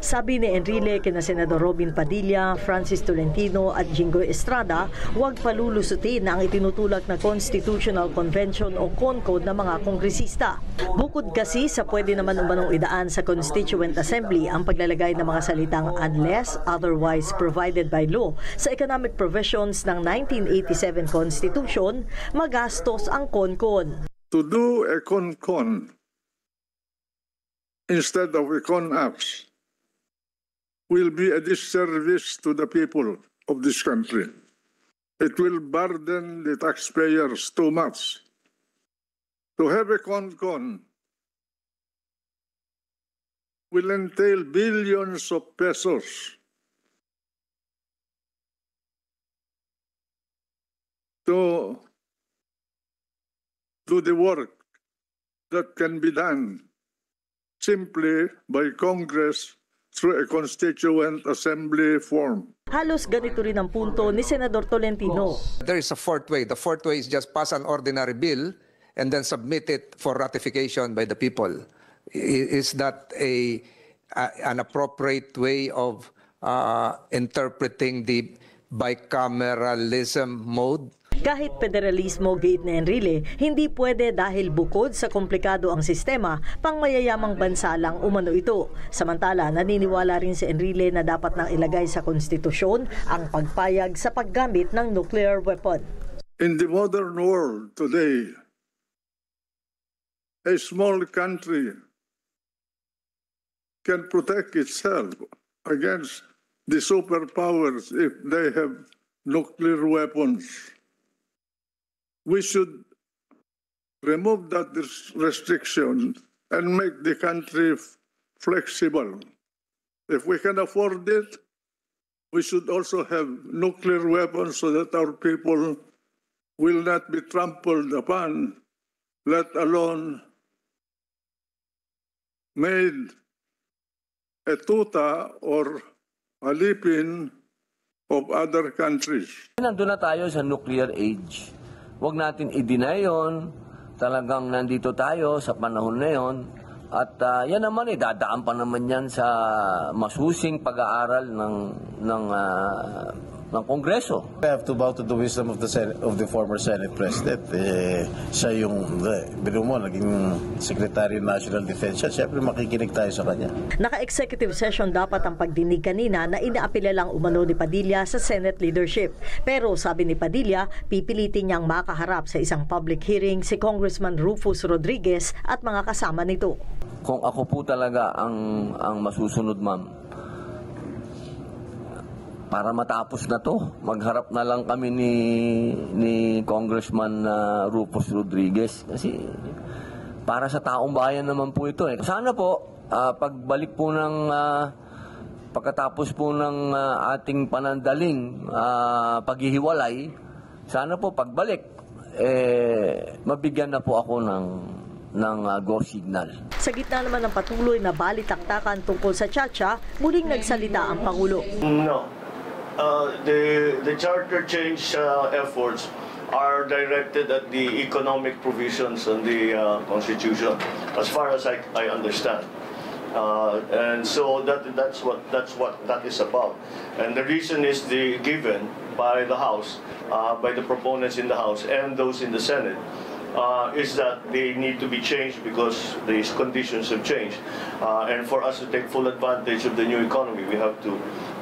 Sabi ni Enrile kina Senador Robin Padilla, Francis Tolentino at Jingoy Estrada, huwag palulusutin ang itinutulak na Constitutional Convention o CONCODE ng mga kongresista. Bukod kasi sa pwede naman umanong idaan sa Constituent Assembly ang paglalagay ng mga salitang unless otherwise provided by law sa economic provisions ng 1987 Constitution, magastos ang CONCON. To do a con-con instead of a con-apps will be a disservice to the people of this country. It will burden the taxpayers too much. To have a con-con will entail billions of pesos to do the work that can be done simply by Congress through a constituent assembly form. Halos ganito rin ang punto ni Senador Tolentino. There is a fourth way. The fourth way is just pass an ordinary bill and then submit it for ratification by the people. Is that a, a- an appropriate way of uh, interpreting the bicameralism mode? Kahit federalismo gate ni Enrile, hindi pwede dahil bukod sa komplikado ang sistema, pang mayayamang bansa lang umano ito. Samantala, naniniwala rin si Enrile na dapat nang ilagay sa konstitusyon ang pagpayag sa paggamit ng nuclear weapon. In the modern world today, a small country can protect itself against the superpowers if they have nuclear weapons. We should remove that res- restriction and make the country flexible. If we can afford it, we should also have nuclear weapons so that our people will not be trampled upon, let alone made a tuta or alipin of other countries. Nandun na tayo sa nuclear age. Huwag natin i-deny yun. Talagang nandito tayo sa panahon na yun. At ah, yan naman eh, dadaan pa naman yan sa masusing pag-aaral ng, ng, ah, ng Kongreso. I have to bow to the wisdom of the Senate, of the former Senate President. Eh, siya yung, eh, biro mo, naging Secretary of National Defense siya. Siyempre makikinig tayo sa kanya. Naka-executive session dapat ang pagdinig kanina na inaapila lang umano ni Padilla sa Senate leadership. Pero sabi ni Padilla, pipilitin niyang makaharap sa isang public hearing si Congressman Rufus Rodriguez at mga kasama nito. Kung ako po talaga ang, ang masusunod, ma'am, para matapos na to, magharap na lang kami ni, ni Congressman ah, Rufus Rodriguez. Kasi para sa taong bayan naman po ito. Eh. Sana po, ah, pagbalik po ng... ah, pagkatapos po ng ah, ating panandaling ah, paghihiwalay, sana po pagbalik, eh, mabigyan na po ako ng, ng ah, go signal. Sa gitna naman ng patuloy na balitaktakan tungkol sa Chacha, muling nagsalita ang Pangulo. No. Uh, the, the charter change uh, efforts are directed at the economic provisions in the uh, Constitution, as far as I, I understand. Uh, and so that, that's, what, that's what that is about. And the reason is the given by the House, uh, by the proponents in the House and those in the Senate, uh, is that they need to be changed because these conditions have changed. Uh, and for us to take full advantage of the new economy, we have to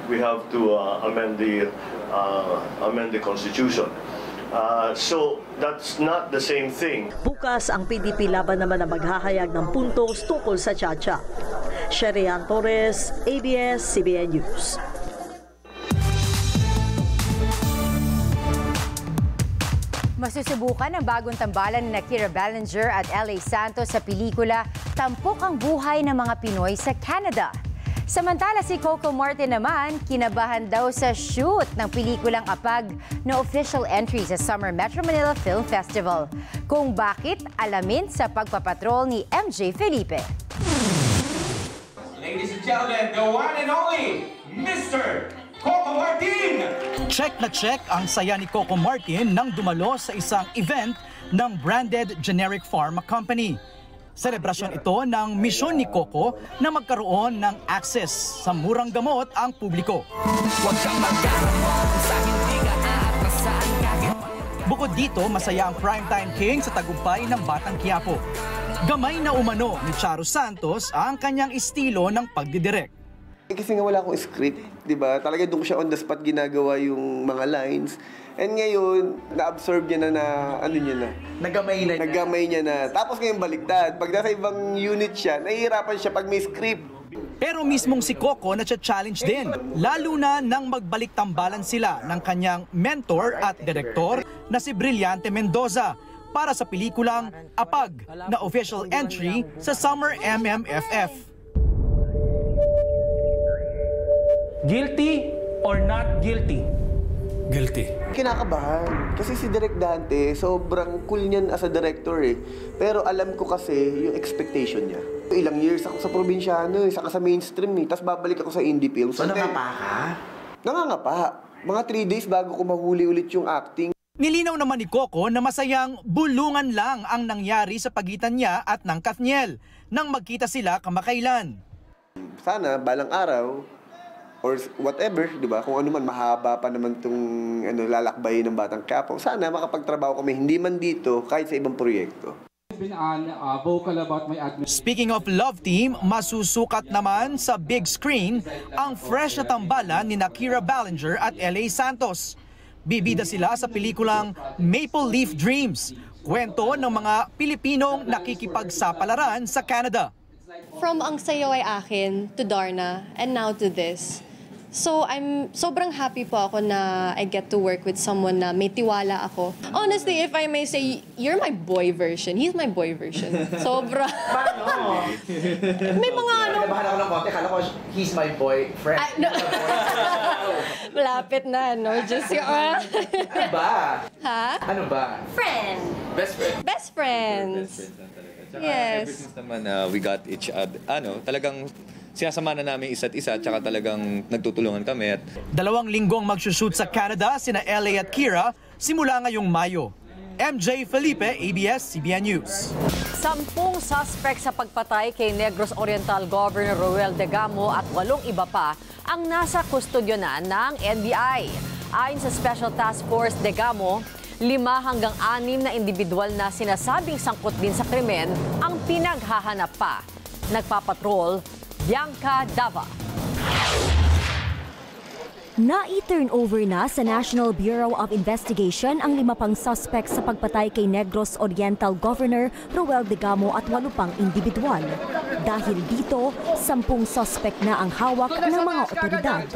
we have to uh, amend the uh, amend the constitution. Uh, so that's not the same thing. Bukas ang PDP laban naman na maghahayag ng puntos tungkol sa Chacha. Sherian Torres, ABS-CBN News. Masusubukan ang bagong tambalan ni Kira Ballinger at L.A. Santos sa pelikula Tampok ang Buhay ng Mga Pinoy sa Canada. Samantala si Coco Martin naman, kinabahan daw sa shoot ng pelikulang Apag na official entry sa Summer Metro Manila Film Festival. Kung bakit, alamin sa pagpapatrol ni MJ Felipe. Ladies and gentlemen, the one and only Mr. Coco Martin! Check na check ang saya ni Coco Martin nang dumalo sa isang event ng branded generic pharma company. Selebrasyon ito ng misyon ni Coco na magkaroon ng access sa murang gamot ang publiko. Bukod dito, masaya ang primetime king sa tagumpay ng Batang Quiapo. Gamay na umano ni Charo Santos ang kanyang estilo ng pagdidirect. Eh, Kasi nga wala akong script, 'di ba? Talaga doon siya on the spot ginagawa yung mga lines. And ngayon, na-absorb niya na na, ano niya na. Nagamay na niya. Nagamay niya na. Tapos ngayon baliktad. Pag nasa ibang unit siya, nahihirapan siya pag may script. Pero mismong si Coco na challenge din, lalo na nang magbalik tambalan sila ng kanyang mentor at direktor na si Brillante Mendoza para sa pelikulang Apag na official entry sa Summer MMFF. Guilty or not guilty? Guilty. Kinakabahan. Kasi si Direk Dante, sobrang cool niyan as a director eh. Pero alam ko kasi yung expectation niya. Ilang years ako sa probinsyano eh, saka sa mainstream eh. Tapos babalik ako sa indie films. So, nangapa ka? Nangangapa. Mga 3 days bago ko mahuli ulit yung acting. Nilinaw naman ni Coco na masayang bulungan lang ang nangyari sa pagitan niya at ng Kathniel nang magkita sila kamakailan. Sana balang araw or whatever, 'di ba? Kung ano man mahaba pa naman tong ano lalakbayin ng Batang Quiapo. Sana makapagtrabaho kami hindi man dito kahit sa ibang proyekto. Speaking of love team, masusukat naman sa big screen ang fresh na tambalan ni Nakira Ballinger at L.A. Santos. Bibida sila sa pelikulang Maple Leaf Dreams, kwento ng mga Pilipinong nakikipagsapalaran sa Canada. From Ang Sayo Ay Akin to Darna and now to this. So I'm sobrang happy po ako na I get to work with someone na may tiwala ako. Honestly, if I may say, you're my boy version. He's my boy version. Sobra. may mga ano... Nabahan ako ng konti, kala ko he's my boyfriend. Ay, no. Malapit na, no? Just yung... ah. ano ba? ha? Ano ba? Friend. Best friend. Best friends. Tsaka Yes. ever since naman uh, we got each other, ano, talagang sinasama na namin isa't isa, tsaka talagang nagtutulungan kami at Dalawang linggong magsushoot sa Canada sina LA at Kira simula ngayong Mayo. MJ Felipe, ABS-CBN News. Sampung suspect sa pagpatay kay Negros Oriental Governor Roel Degamo at walong iba pa ang nasa kustodyonan ng NBI. Ayon sa Special Task Force Degamo, lima hanggang anim na individual na sinasabing sangkot din sa krimen ang pinaghahanap pa. Nagpapatrol, Bianca Dava. Na-turnover na sa National Bureau of Investigation ang lima pang suspect sa pagpatay kay Negros Oriental Governor Roel Degamo at walo pang individual. Dahil dito, sampung suspect na ang hawak ng mga otoridad.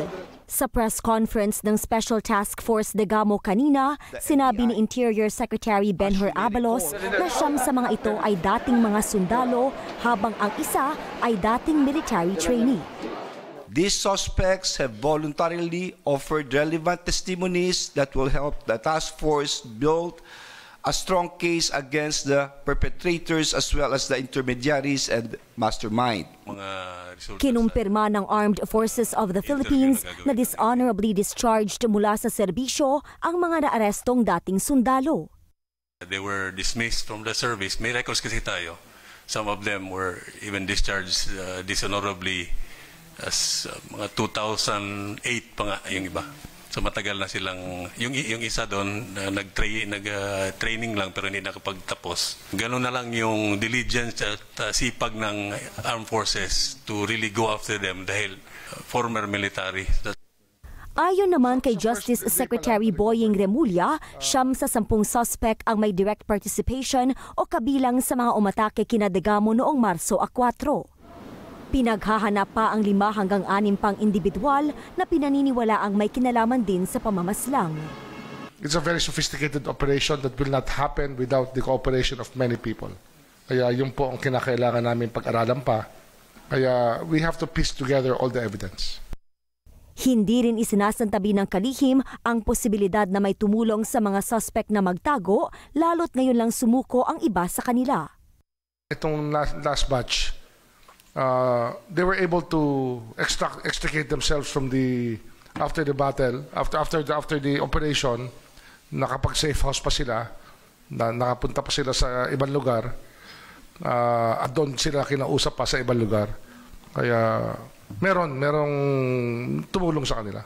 Sa press conference ng Special Task Force Degamo kanina, sinabi ni Interior Secretary Benhur Abalos na siyam sa mga ito ay dating mga sundalo habang ang isa ay dating military trainee. These suspects have voluntarily offered relevant testimonies that will help the task force build a strong case against the perpetrators as well as the intermediaries and mastermind. Kinumpirma ng Armed Forces of the Philippines na dishonorably discharged mula sa serbisyo ang mga naarestong dating sundalo. They were dismissed from the service. May records kasi tayo. Some of them were even discharged uh, dishonorably as uh, mga 2008 pa nga yung iba. So matagal na silang yung yung isa doon uh, nag-training nag, uh, training lang pero hindi nakapagtapos. Ganun na lang yung diligence at uh, sipag ng armed forces to really go after them dahil uh, former military. Ayon naman kay Justice Secretary Boying Remulla, siyam sa sampung suspect ang may direct participation o kabilang sa mga umatake kina Degamo noong Marso a 4. Pinaghahanap pa ang lima hanggang anim pang individual na pinaniniwala ang may kinalaman din sa pamamaslang. It's a very sophisticated operation that will not happen without the cooperation of many people. Kaya yun po ang kinakailangan namin pag-aralan pa. Kaya we have to piece together all the evidence. Hindi rin isinasantabi ng kalihim ang posibilidad na may tumulong sa mga suspect na magtago, lalo't ngayon lang sumuko ang iba sa kanila. Itong last, last batch, uh, they were able to extract, extricate themselves from the after the battle, after after the, after the operation, nakapag-safe house pa sila, na, nakapunta pa sila sa ibang lugar, ah, at doon sila kinausap pa sa ibang lugar. Kaya meron, merong tumulong sa kanila.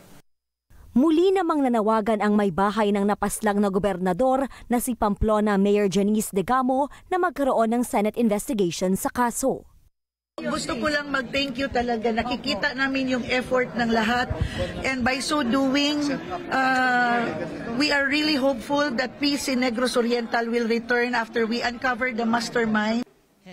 Muli namang nanawagan ang may bahay ng napaslang na gobernador na si Pamplona Mayor Janice Degamo na magkaroon ng Senate investigation sa kaso. Gusto ko lang mag-thank you talaga. Nakikita namin yung effort ng lahat. And by so doing, uh, we are really hopeful that peace in Negros Oriental will return after we uncover the mastermind.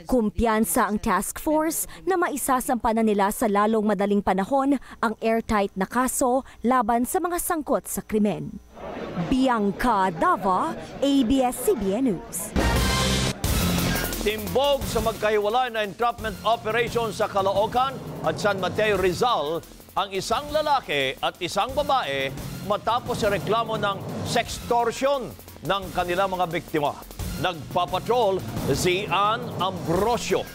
Kumpiyansa ang task force na maisasampa na nila sa lalong madaling panahon ang airtight na kaso laban sa mga sangkot sa krimen. Bianca Dava, ABS-CBN News. Timbog sa magkahiwalay na entrapment operation sa Caloocan at San Mateo Rizal ang isang lalaki at isang babae matapos sa reklamo ng sextortion ng kanilang mga biktima. Nagpapatrol si Ann Ambrosio.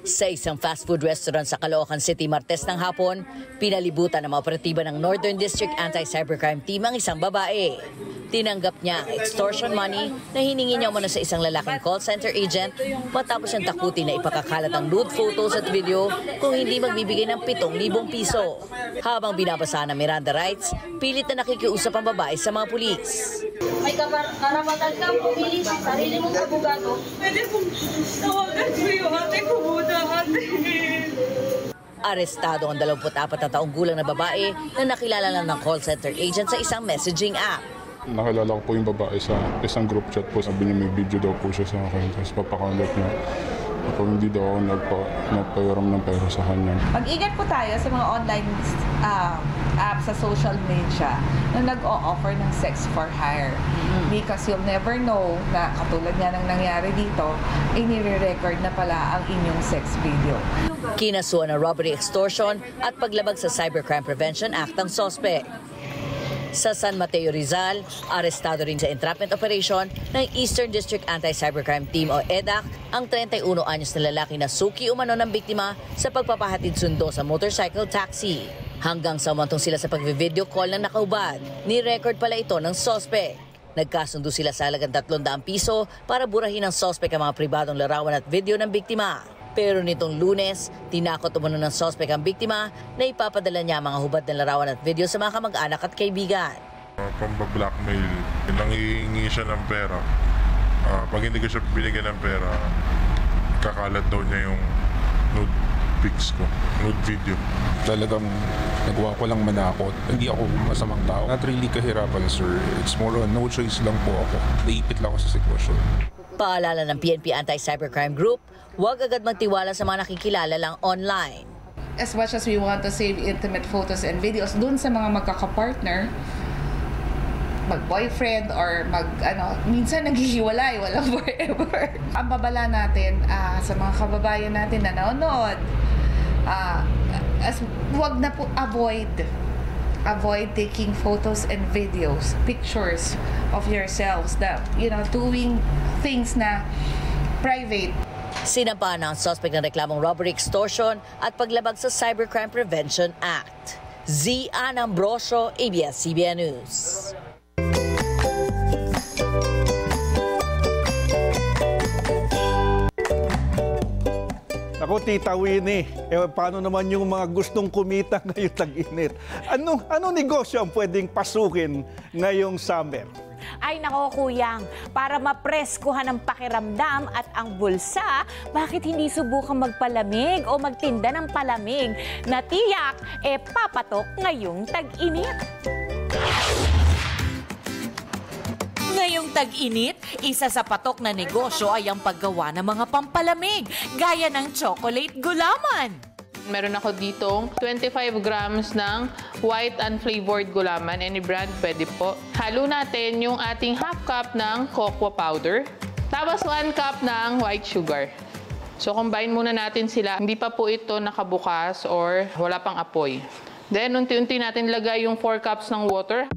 Sa isang fast food restaurant sa Caloocan City Martes ng hapon, pinalibutan ng mga operatiba ng Northern District Anti-Cybercrime Team ang isang babae. Tinanggap niya ang extortion money na hiningi niya muna sa isang lalaking call center agent matapos siyang takutin na ipakakalat ang nude photos at video kung hindi magbibigay ng 7,000 piso. Habang binabasa ng Miranda rights, pilit na nakikiusap ang babae sa mga pulis. May karapatan kang pumili sa sarili mong abogado. Pwede kong tawagan ko yung ate ko muna. Arestado ang 24 na taong gulang na babae na nakilala lang ng call center agent sa isang messaging app. Nakilala ko po yung babae sa isang group chat po. Sabi niya may video daw po siya sa akin. Tapos papakalat niya. Ako hindi daw ako nagpa, nagpairam ng pera sa kanya. Mag-ingat po tayo sa mga online uh, apps sa social media na nag-o-offer ng sex for hire. Because you'll never know na katulad nga ng nangyari dito, ay nire-record na pala ang inyong sex video. Kinasuhan ng robbery extortion at paglabag sa Cybercrime Prevention Act ang sospek. Sa San Mateo Rizal, arestado rin sa entrapment operation ng Eastern District Anti-Cybercrime Team o EDAC ang 31 anyos na lalaki na suki umano ng biktima sa pagpapahatid sundo sa motorcycle taxi. Hanggang sa umantong sila sa pagvi-video call ng nakaubad, ni-record pala ito ng sospek. Nagkasundo sila sa halagang 300 piso para burahin ng sospek ang mga pribadong larawan at video ng biktima. Pero nitong lunes, tinakot umano ng sospek ang biktima na ipapadala niya mga hubad ng larawan at video sa mga kamag-anak at kaibigan. Uh, pamba-blackmail. Nangihingi siya ng pera. Ah, pag hindi ko siya binigyan ng pera, kakalat daw niya yung nude pics ko, nude video. Talagang nagawa ko lang manakot. Hindi ako masamang tao. Not really kahirapan, sir. It's more on no choice lang po ako. Naipit lang ako sa sitwasyon. Paalala ng PNP Anti-Cybercrime Group, huwag agad magtiwala sa mga nakikilala lang online. As much as we want to save intimate photos and videos dun sa mga magkakapartner, mag-boyfriend or mag, ano, minsan naghihiwalay, walang forever. Ang babala natin ah, sa mga kababayan natin na nanonood, ah, as, wag na po avoid avoid taking photos and videos, pictures of yourselves that, you know, doing things na private. Sinampa na suspect ng reklamong robbery extortion at paglabag sa Cybercrime Prevention Act. Z. Ann Ambrosio, ABS-CBN News. Ako, Tita Winnie, eh, paano naman yung mga gustong kumita ngayong tag-init? Anong, anong negosyo ang pwedeng pasukin ngayong summer? Ay nako kuyang, para mapreskuhan ang pakiramdam at ang bulsa, bakit hindi subukan magpalamig o magtinda ng palamig na tiyak e papatok ngayong tag-init? Ngayong tag-init, isa sa patok na negosyo ay ang paggawa ng mga pampalamig, gaya ng chocolate gulaman. Meron ako ditong 25 grams ng white unflavored gulaman. Any brand, pwede po. Halo natin yung ating half cup ng cocoa powder. Tapos 1 cup ng white sugar. So combine muna natin sila. Hindi pa po ito nakabukas or wala pang apoy. Then unti-unti natin lagay yung 4 cups ng water.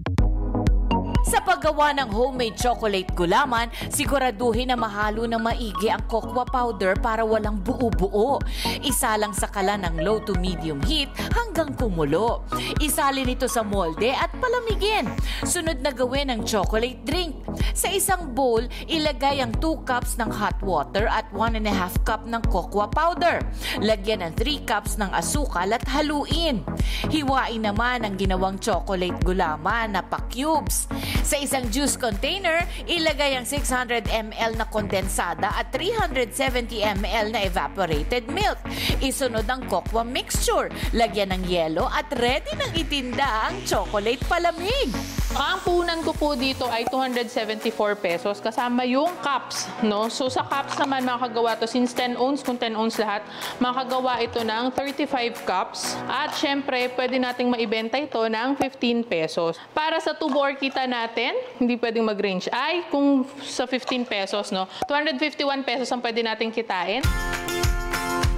Sa paggawa ng homemade chocolate gulaman, siguraduhin na mahalo na maigi ang cocoa powder para walang buo-buo. Isa lang sa kala ng low to medium heat hanggang kumulo. Isalin ito sa molde at palamigin. Sunod na gawin ang chocolate drink. Sa isang bowl, ilagay ang 2 cups ng hot water at 1 and a half cup ng cocoa powder. Lagyan ng 3 cups ng asukal at haluin. Hiwain naman ang ginawang chocolate gulaman na pa-cubes. Sa isang juice container, ilagay ang 600 ml na kondensada at 370 ml na evaporated milk. Isunod ang cocoa mixture. Lagyan ng yelo at ready nang itinda ang chocolate palamig. Ang punan ko po dito ay 274 pesos kasama yung cups, no? So sa cups naman makakagawa to since 10 ounce, kung 10 ounce lahat, makakagawa ito ng 35 cups. At syempre, pwede nating maibenta ito ng 15 pesos. Para sa tubo or kita natin, hindi pwedeng mag-range. Ay, kung sa 15 pesos, no? 251 pesos ang pwede nating kitain.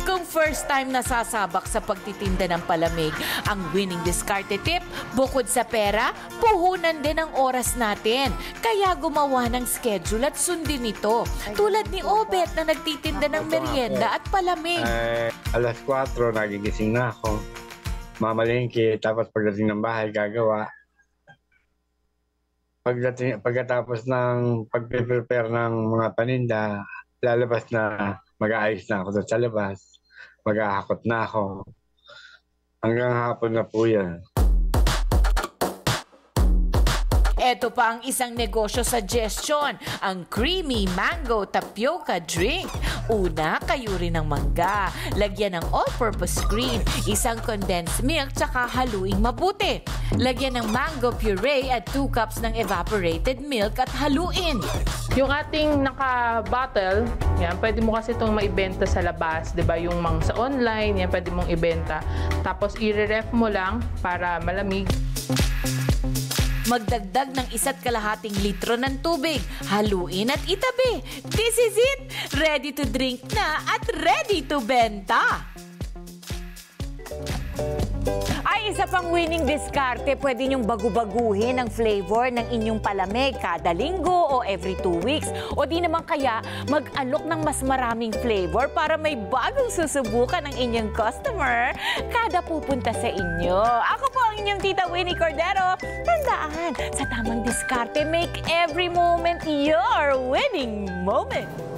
Kung first time nasasabak sa pagtitinda ng palamig, ang winning discarte tip, bukod sa pera, puhunan din ang oras natin. Kaya gumawa ng schedule at sundin ito. Tulad ni Obet na nagtitinda ng merienda at palamig. Eh, alas 4, nagigising na ako. Mamalingki, tapos pagdating ng bahay, gagawa. Pagdating, pagkatapos ng pag-prepare ng mga paninda, lalabas na mag-aayos na ako sa labas. Mag-ahakot na ako. Hanggang hapon na po yan. Ito pa ang isang negosyo suggestion, ang creamy mango tapioca drink. Una, kayo rin ng mangga. Lagyan ng all-purpose cream, isang condensed milk, tsaka haluing mabuti. Lagyan ng mango puree at 2 cups ng evaporated milk at haluin. Yung ating naka-bottle, yan, pwede mo kasi itong maibenta sa labas, 'di ba? Yung mga sa online, yan pwede mong ibenta. Tapos i-ref mo lang para malamig. Magdagdag ng isa't kalahating litro ng tubig. Haluin at itabi. This is it! Ready to drink na at ready to benta! Ay, isa pang winning diskarte, pwede niyong bagu-baguhin ang flavor ng inyong palamig kada linggo o every two weeks. O di naman kaya mag-alok ng mas maraming flavor para may bagong susubukan ng inyong customer kada pupunta sa inyo. Ako po ang inyong tita Winnie Cordero. Tandaan, sa tamang diskarte, make every moment your winning moment.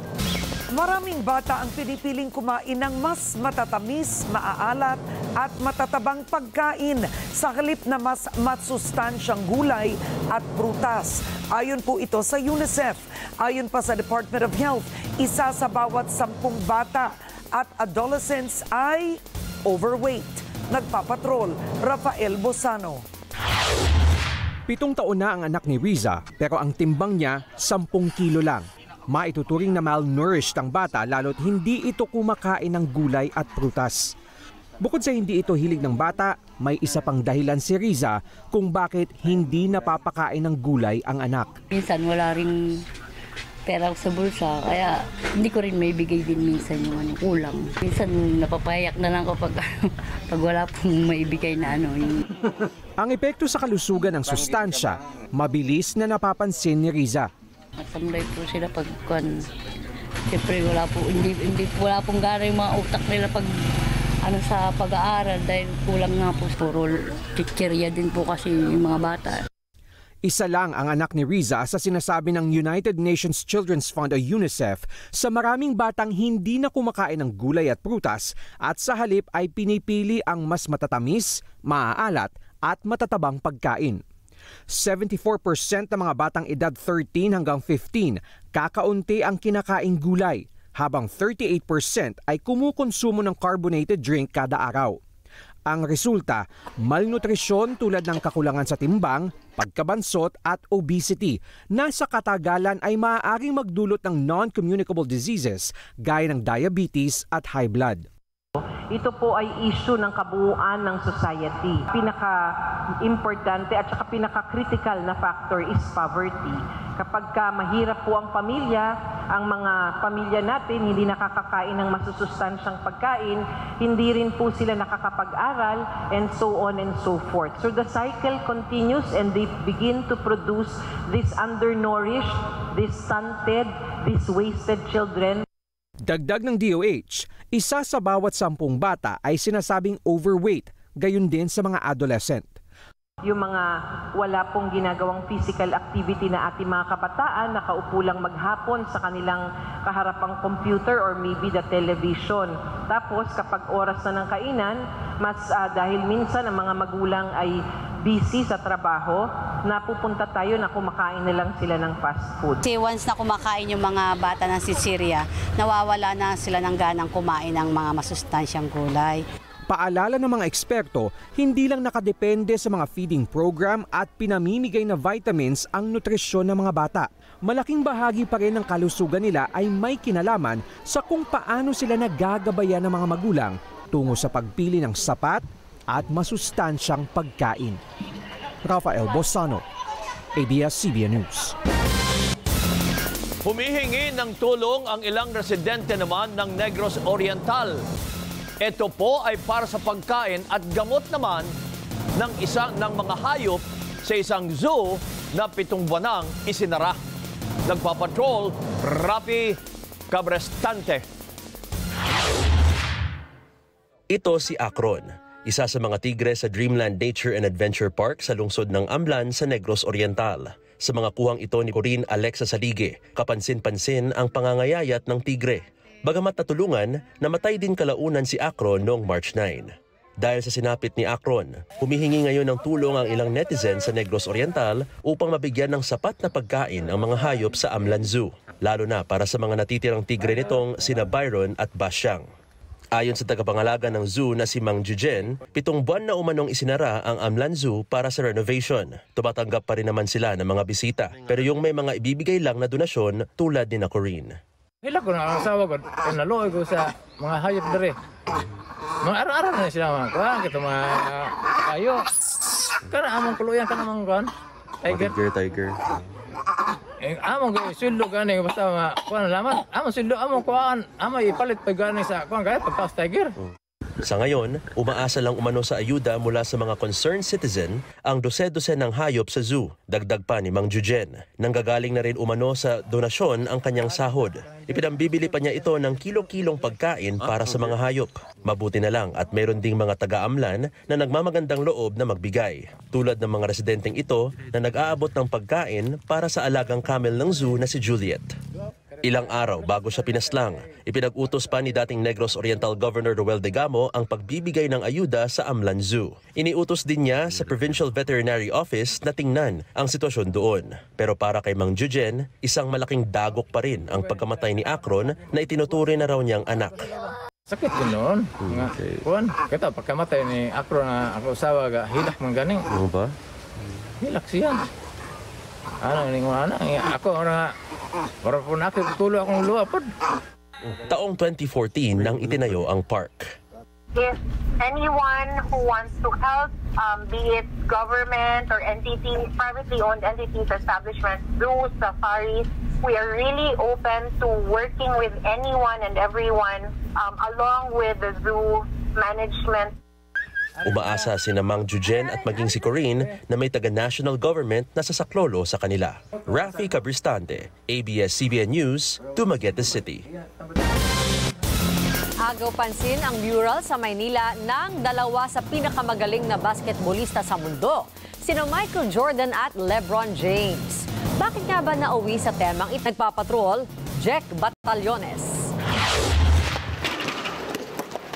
Maraming bata ang pinipiling kumain ng mas matatamis, maaalat at matatabang pagkain sa halip na mas matsustansyang gulay at prutas. Ayon po ito sa UNICEF. Ayon pa sa Department of Health, isa sa bawat sampung bata at adolescents ay overweight. Nagpapatrol, Rafael Bosano. Pitong taon na ang anak ni Riza pero ang timbang niya 10 kilo lang. Maituturing na malnourished ang bata lalo't hindi ito kumakain ng gulay at prutas. Bukod sa hindi ito hilig ng bata, may isa pang dahilan si Riza kung bakit hindi napapakain ng gulay ang anak. Minsan wala ring pera sa bulsa, kaya hindi ko rin may bigay din minsan yung ano, kulang. Minsan napapayak na lang kapag pag wala pong maibigay na ano. Yung... Ang epekto sa kalusugan ng sustansya, mabilis na napapansin ni Riza. Masamlay po sila pag kwan. Siyempre wala po, hindi, hindi wala pong gara yung mga utak nila pag ano sa pag-aaral dahil kulang nga po puro chichirya din po kasi yung mga bata. Isa lang ang anak ni Riza sa sinasabi ng United Nations Children's Fund o UNICEF sa maraming batang hindi na kumakain ng gulay at prutas at sa halip ay pinipili ang mas matatamis, maaalat at matatabang pagkain. 74% ng mga batang edad 13 hanggang 15 kakaunti ang kinakaing gulay, habang 38% ay kumukonsumo ng carbonated drink kada araw. Ang resulta, malnutrisyon tulad ng kakulangan sa timbang, pagkabansot at obesity na sa katagalan ay maaaring magdulot ng non-communicable diseases gaya ng diabetes at high blood. Ito po ay issue ng kabuuan ng society. Pinaka-importante at saka pinaka-critical na factor is poverty. Kapag ka mahirap po ang pamilya, ang mga pamilya natin hindi nakakakain ng masusustansyang pagkain, hindi rin po sila nakakapag-aral, and so on and so forth. So the cycle continues and they begin to produce these undernourished, these stunted, these wasted children. Dagdag ng DOH, isa sa bawat sampung bata ay sinasabing overweight, gayon din sa mga adolescent. Yung mga wala pong ginagawang physical activity na ating mga kabataan, nakaupo lang maghapon sa kanilang kaharapang computer or maybe the television. Tapos kapag oras na ng kainan, mas ah, dahil minsan ang mga magulang ay busy sa trabaho, napupunta tayo na kumakain na lang sila ng fast food. Kasi once na kumakain yung mga bata ng Sicilia, nawawala na sila ng ganang kumain ng mga masustansyang gulay. Paalala ng mga eksperto, hindi lang nakadepende sa mga feeding program at pinamimigay na vitamins ang nutrisyon ng mga bata. Malaking bahagi pa rin ng kalusugan nila ay may kinalaman sa kung paano sila nagagabayan ng mga magulang tungo sa pagpili ng sapat at masustansyang pagkain. Rafael Bosano, ABS-CBN News. Humihingi ng tulong ang ilang residente naman ng Negros Oriental. Ito po ay para sa pagkain at gamot naman ng isang ng mga hayop sa isang zoo na pitong buwanang isinara. Nagpapatrol, Rapi Cabrestante. Ito si Akron, isa sa mga tigre sa Dreamland Nature and Adventure Park sa lungsod ng Amlan sa Negros Oriental. Sa mga kuhang ito ni Corinne Alexa Salige, kapansin-pansin ang pangangayayat ng tigre. Bagamat natulungan, namatay din kalaunan si Akron noong March 9. Dahil sa sinapit ni Akron, humihingi ngayon ng tulong ang ilang netizen sa Negros Oriental upang mabigyan ng sapat na pagkain ang mga hayop sa Amlan Zoo, lalo na para sa mga natitirang tigre nitong sina Byron at Basyang. Ayon sa tagapangalaga ng zoo na si Mang Jujen, pitong buwan na umanong isinara ang Amlan Zoo para sa renovation. Tumatanggap pa rin naman sila ng mga bisita, pero yung may mga ibibigay lang na donasyon tulad ni na Corinne. Hila ko na ang asawa ko, eh, naluoy ko sa mga hayop dere. Mga araw-araw na sila mga kuhan, kita mga kayo. Kana among kuluyan ka namang kuhan. Tiger. Tiger, tiger. Eh, among ko suldo gani basta ma kuhan laman. Among suldo among kuhan, among ipalit pa gani sa kuhan kaya pagpas tiger. Sa ngayon, umaasa lang umano sa ayuda mula sa mga concerned citizen ang dose-dose ng hayop sa zoo. Dagdag pa ni Mang Jujen. Nanggagaling na rin umano sa donasyon ang kanyang sahod. Ipinambibili pa niya ito ng kilo-kilong pagkain para sa mga hayop. Mabuti na lang at mayroon ding mga taga-amlan na nagmamagandang loob na magbigay. Tulad ng mga residenteng ito na nag-aabot ng pagkain para sa alagang camel ng zoo na si Juliet. Ilang araw bago siya pinaslang, ipinag-utos pa ni dating Negros Oriental Governor Roel Degamo ang pagbibigay ng ayuda sa Amlan Zoo. Iniutos din niya sa Provincial Veterinary Office na tingnan ang sitwasyon doon. Pero para kay Mang Jujen, isang malaking dagok pa rin ang pagkamatay ni Akron na itinuturing na raw niyang anak. Sakit din noon. Nga, kuhan, kita pagkamatay ni Akro na ako usawa ga hilak man ganing. Ano ba? Hilak siya. Ano ni mga anak, ako ora ora po na tulo akong luapod. Taong 2014 nang itinayo ang park. if anyone who wants to help, um, be it government or entities, privately owned entities, establishments, zoos, safaris, we are really open to working with anyone and everyone um, along with the zoo management. Umaasa si Mang Jujen at maging si Corinne na may taga-national government na sasaklolo sa kanila. Rafi Cabristante, ABS-CBN News, Dumaguete City. Agaw pansin ang mural sa Maynila ng dalawa sa pinakamagaling na basketballista sa mundo, sina Michael Jordan at LeBron James. Bakit nga ba nauwi sa temang it nagpapatrol? Jack Batallones.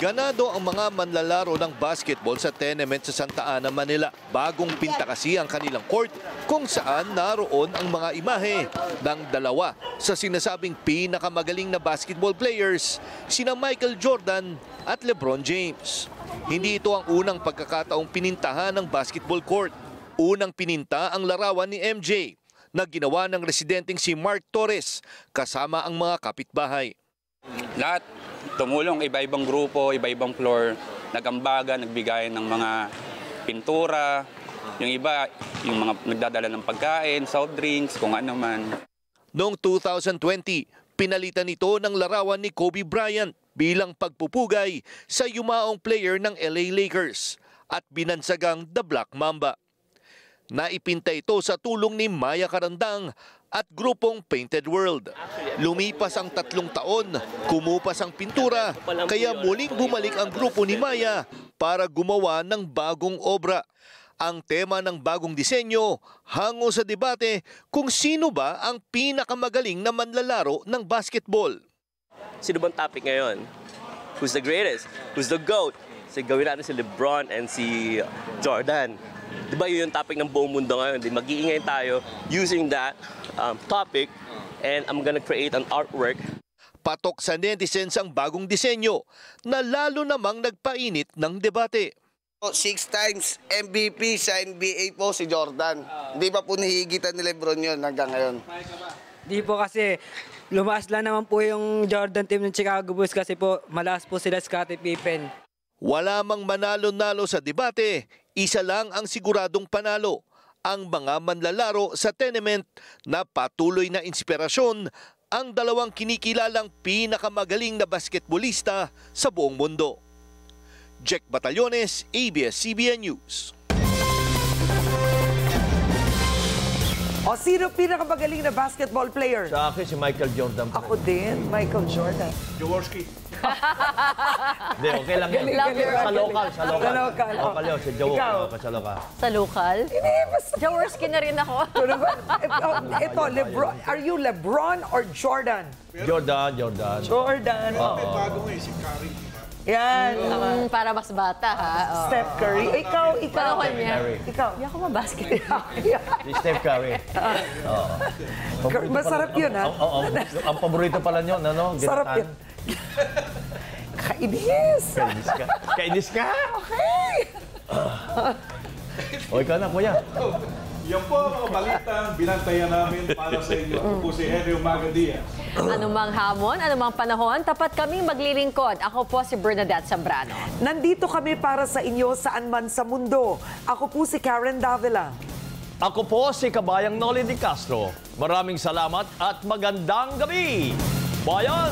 Ganado ang mga manlalaro ng basketball sa tenement sa Santa Ana, Manila. Bagong pinta kasi ang kanilang court kung saan naroon ang mga imahe ng dalawa sa sinasabing pinakamagaling na basketball players, sina Michael Jordan at LeBron James. Hindi ito ang unang pagkakataong pinintahan ng basketball court. Unang pininta ang larawan ni MJ na ginawa ng residenteng si Mark Torres kasama ang mga kapitbahay. Lahat tumulong iba-ibang grupo, iba-ibang floor, nagambaga, nagbigay ng mga pintura, Yung iba, yung mga nagdadala ng pagkain, soft drinks, kung ano man. Noong 2020, pinalitan ito ng larawan ni Kobe Bryant bilang pagpupugay sa yumaong player ng LA Lakers at binansagang The Black Mamba. Naipinta ito sa tulong ni Maya Karandang at grupong Painted World. Lumipas ang tatlong taon, kumupas ang pintura, kaya muling bumalik ang grupo ni Maya para gumawa ng bagong obra. Ang tema ng bagong disenyo, hango sa debate kung sino ba ang pinakamagaling na manlalaro ng basketball. Sino bang topic ngayon? Who's the greatest? Who's the GOAT? So gawin natin si LeBron and si Jordan. Di ba yun yung topic ng buong mundo ngayon? Di mag-iingay tayo using that um, topic and I'm gonna create an artwork Patok sa netizens ang bagong disenyo na lalo namang nagpainit ng debate. Six times MVP sa NBA po si Jordan. Hindi pa po nahihigitan ni Lebron yun hanggang ngayon. Di po kasi lumaas lang naman po yung Jordan team ng Chicago Bulls kasi po malakas po sila Scottie Pippen. Wala mang manalo-nalo sa debate, isa lang ang siguradong panalo, ang mga manlalaro sa tenement na patuloy na inspirasyon ang dalawang kinikilalang pinakamagaling na basketbolista sa buong mundo. Jack Batallones, ABS-CBN News. O sino pinakamagaling na basketball player? Sa akin, si Michael Jordan. Ako din, Michael Jordan. Jaworski. Hindi, okay lang yun. Galing, galing, Sa local, sa local. Sa local, oh. Local yun, si. Ikaw? oh, Sa local. Sa lokal? Jaworski na rin ako. Ito, oh, ito, Lebron. Are you Lebron or Jordan? Jordan, Jordan. Jordan. Oo. Bago nga eh, si Curry. Yan. Mm, para mas bata, ha? Oo. Steph Curry. Ikaw, ikaw. Panahon niya. Curry. Ikaw. Hindi ako mabasket. Si Steph Curry. Oo. Paborito Masarap pala- yun, ha? Oo, oo. Ang paborito pala nyo, ano? Sarap yun. Kainis. Kainis ka. Kainis ka. Okay. O, ikaw na, kuya. Yan po ang mga balitang binantayan namin para sa inyo. Ako po si Henry Umaga Diaz. Anumang hamon, anumang panahon, tapat kaming maglilingkod. Ako po si Bernadette Zambrano. Nandito kami para sa inyo saan man sa mundo. Ako po si Karen Davila. Ako po si Kabayang Noli Di Castro. Maraming salamat at magandang gabi. Bayan!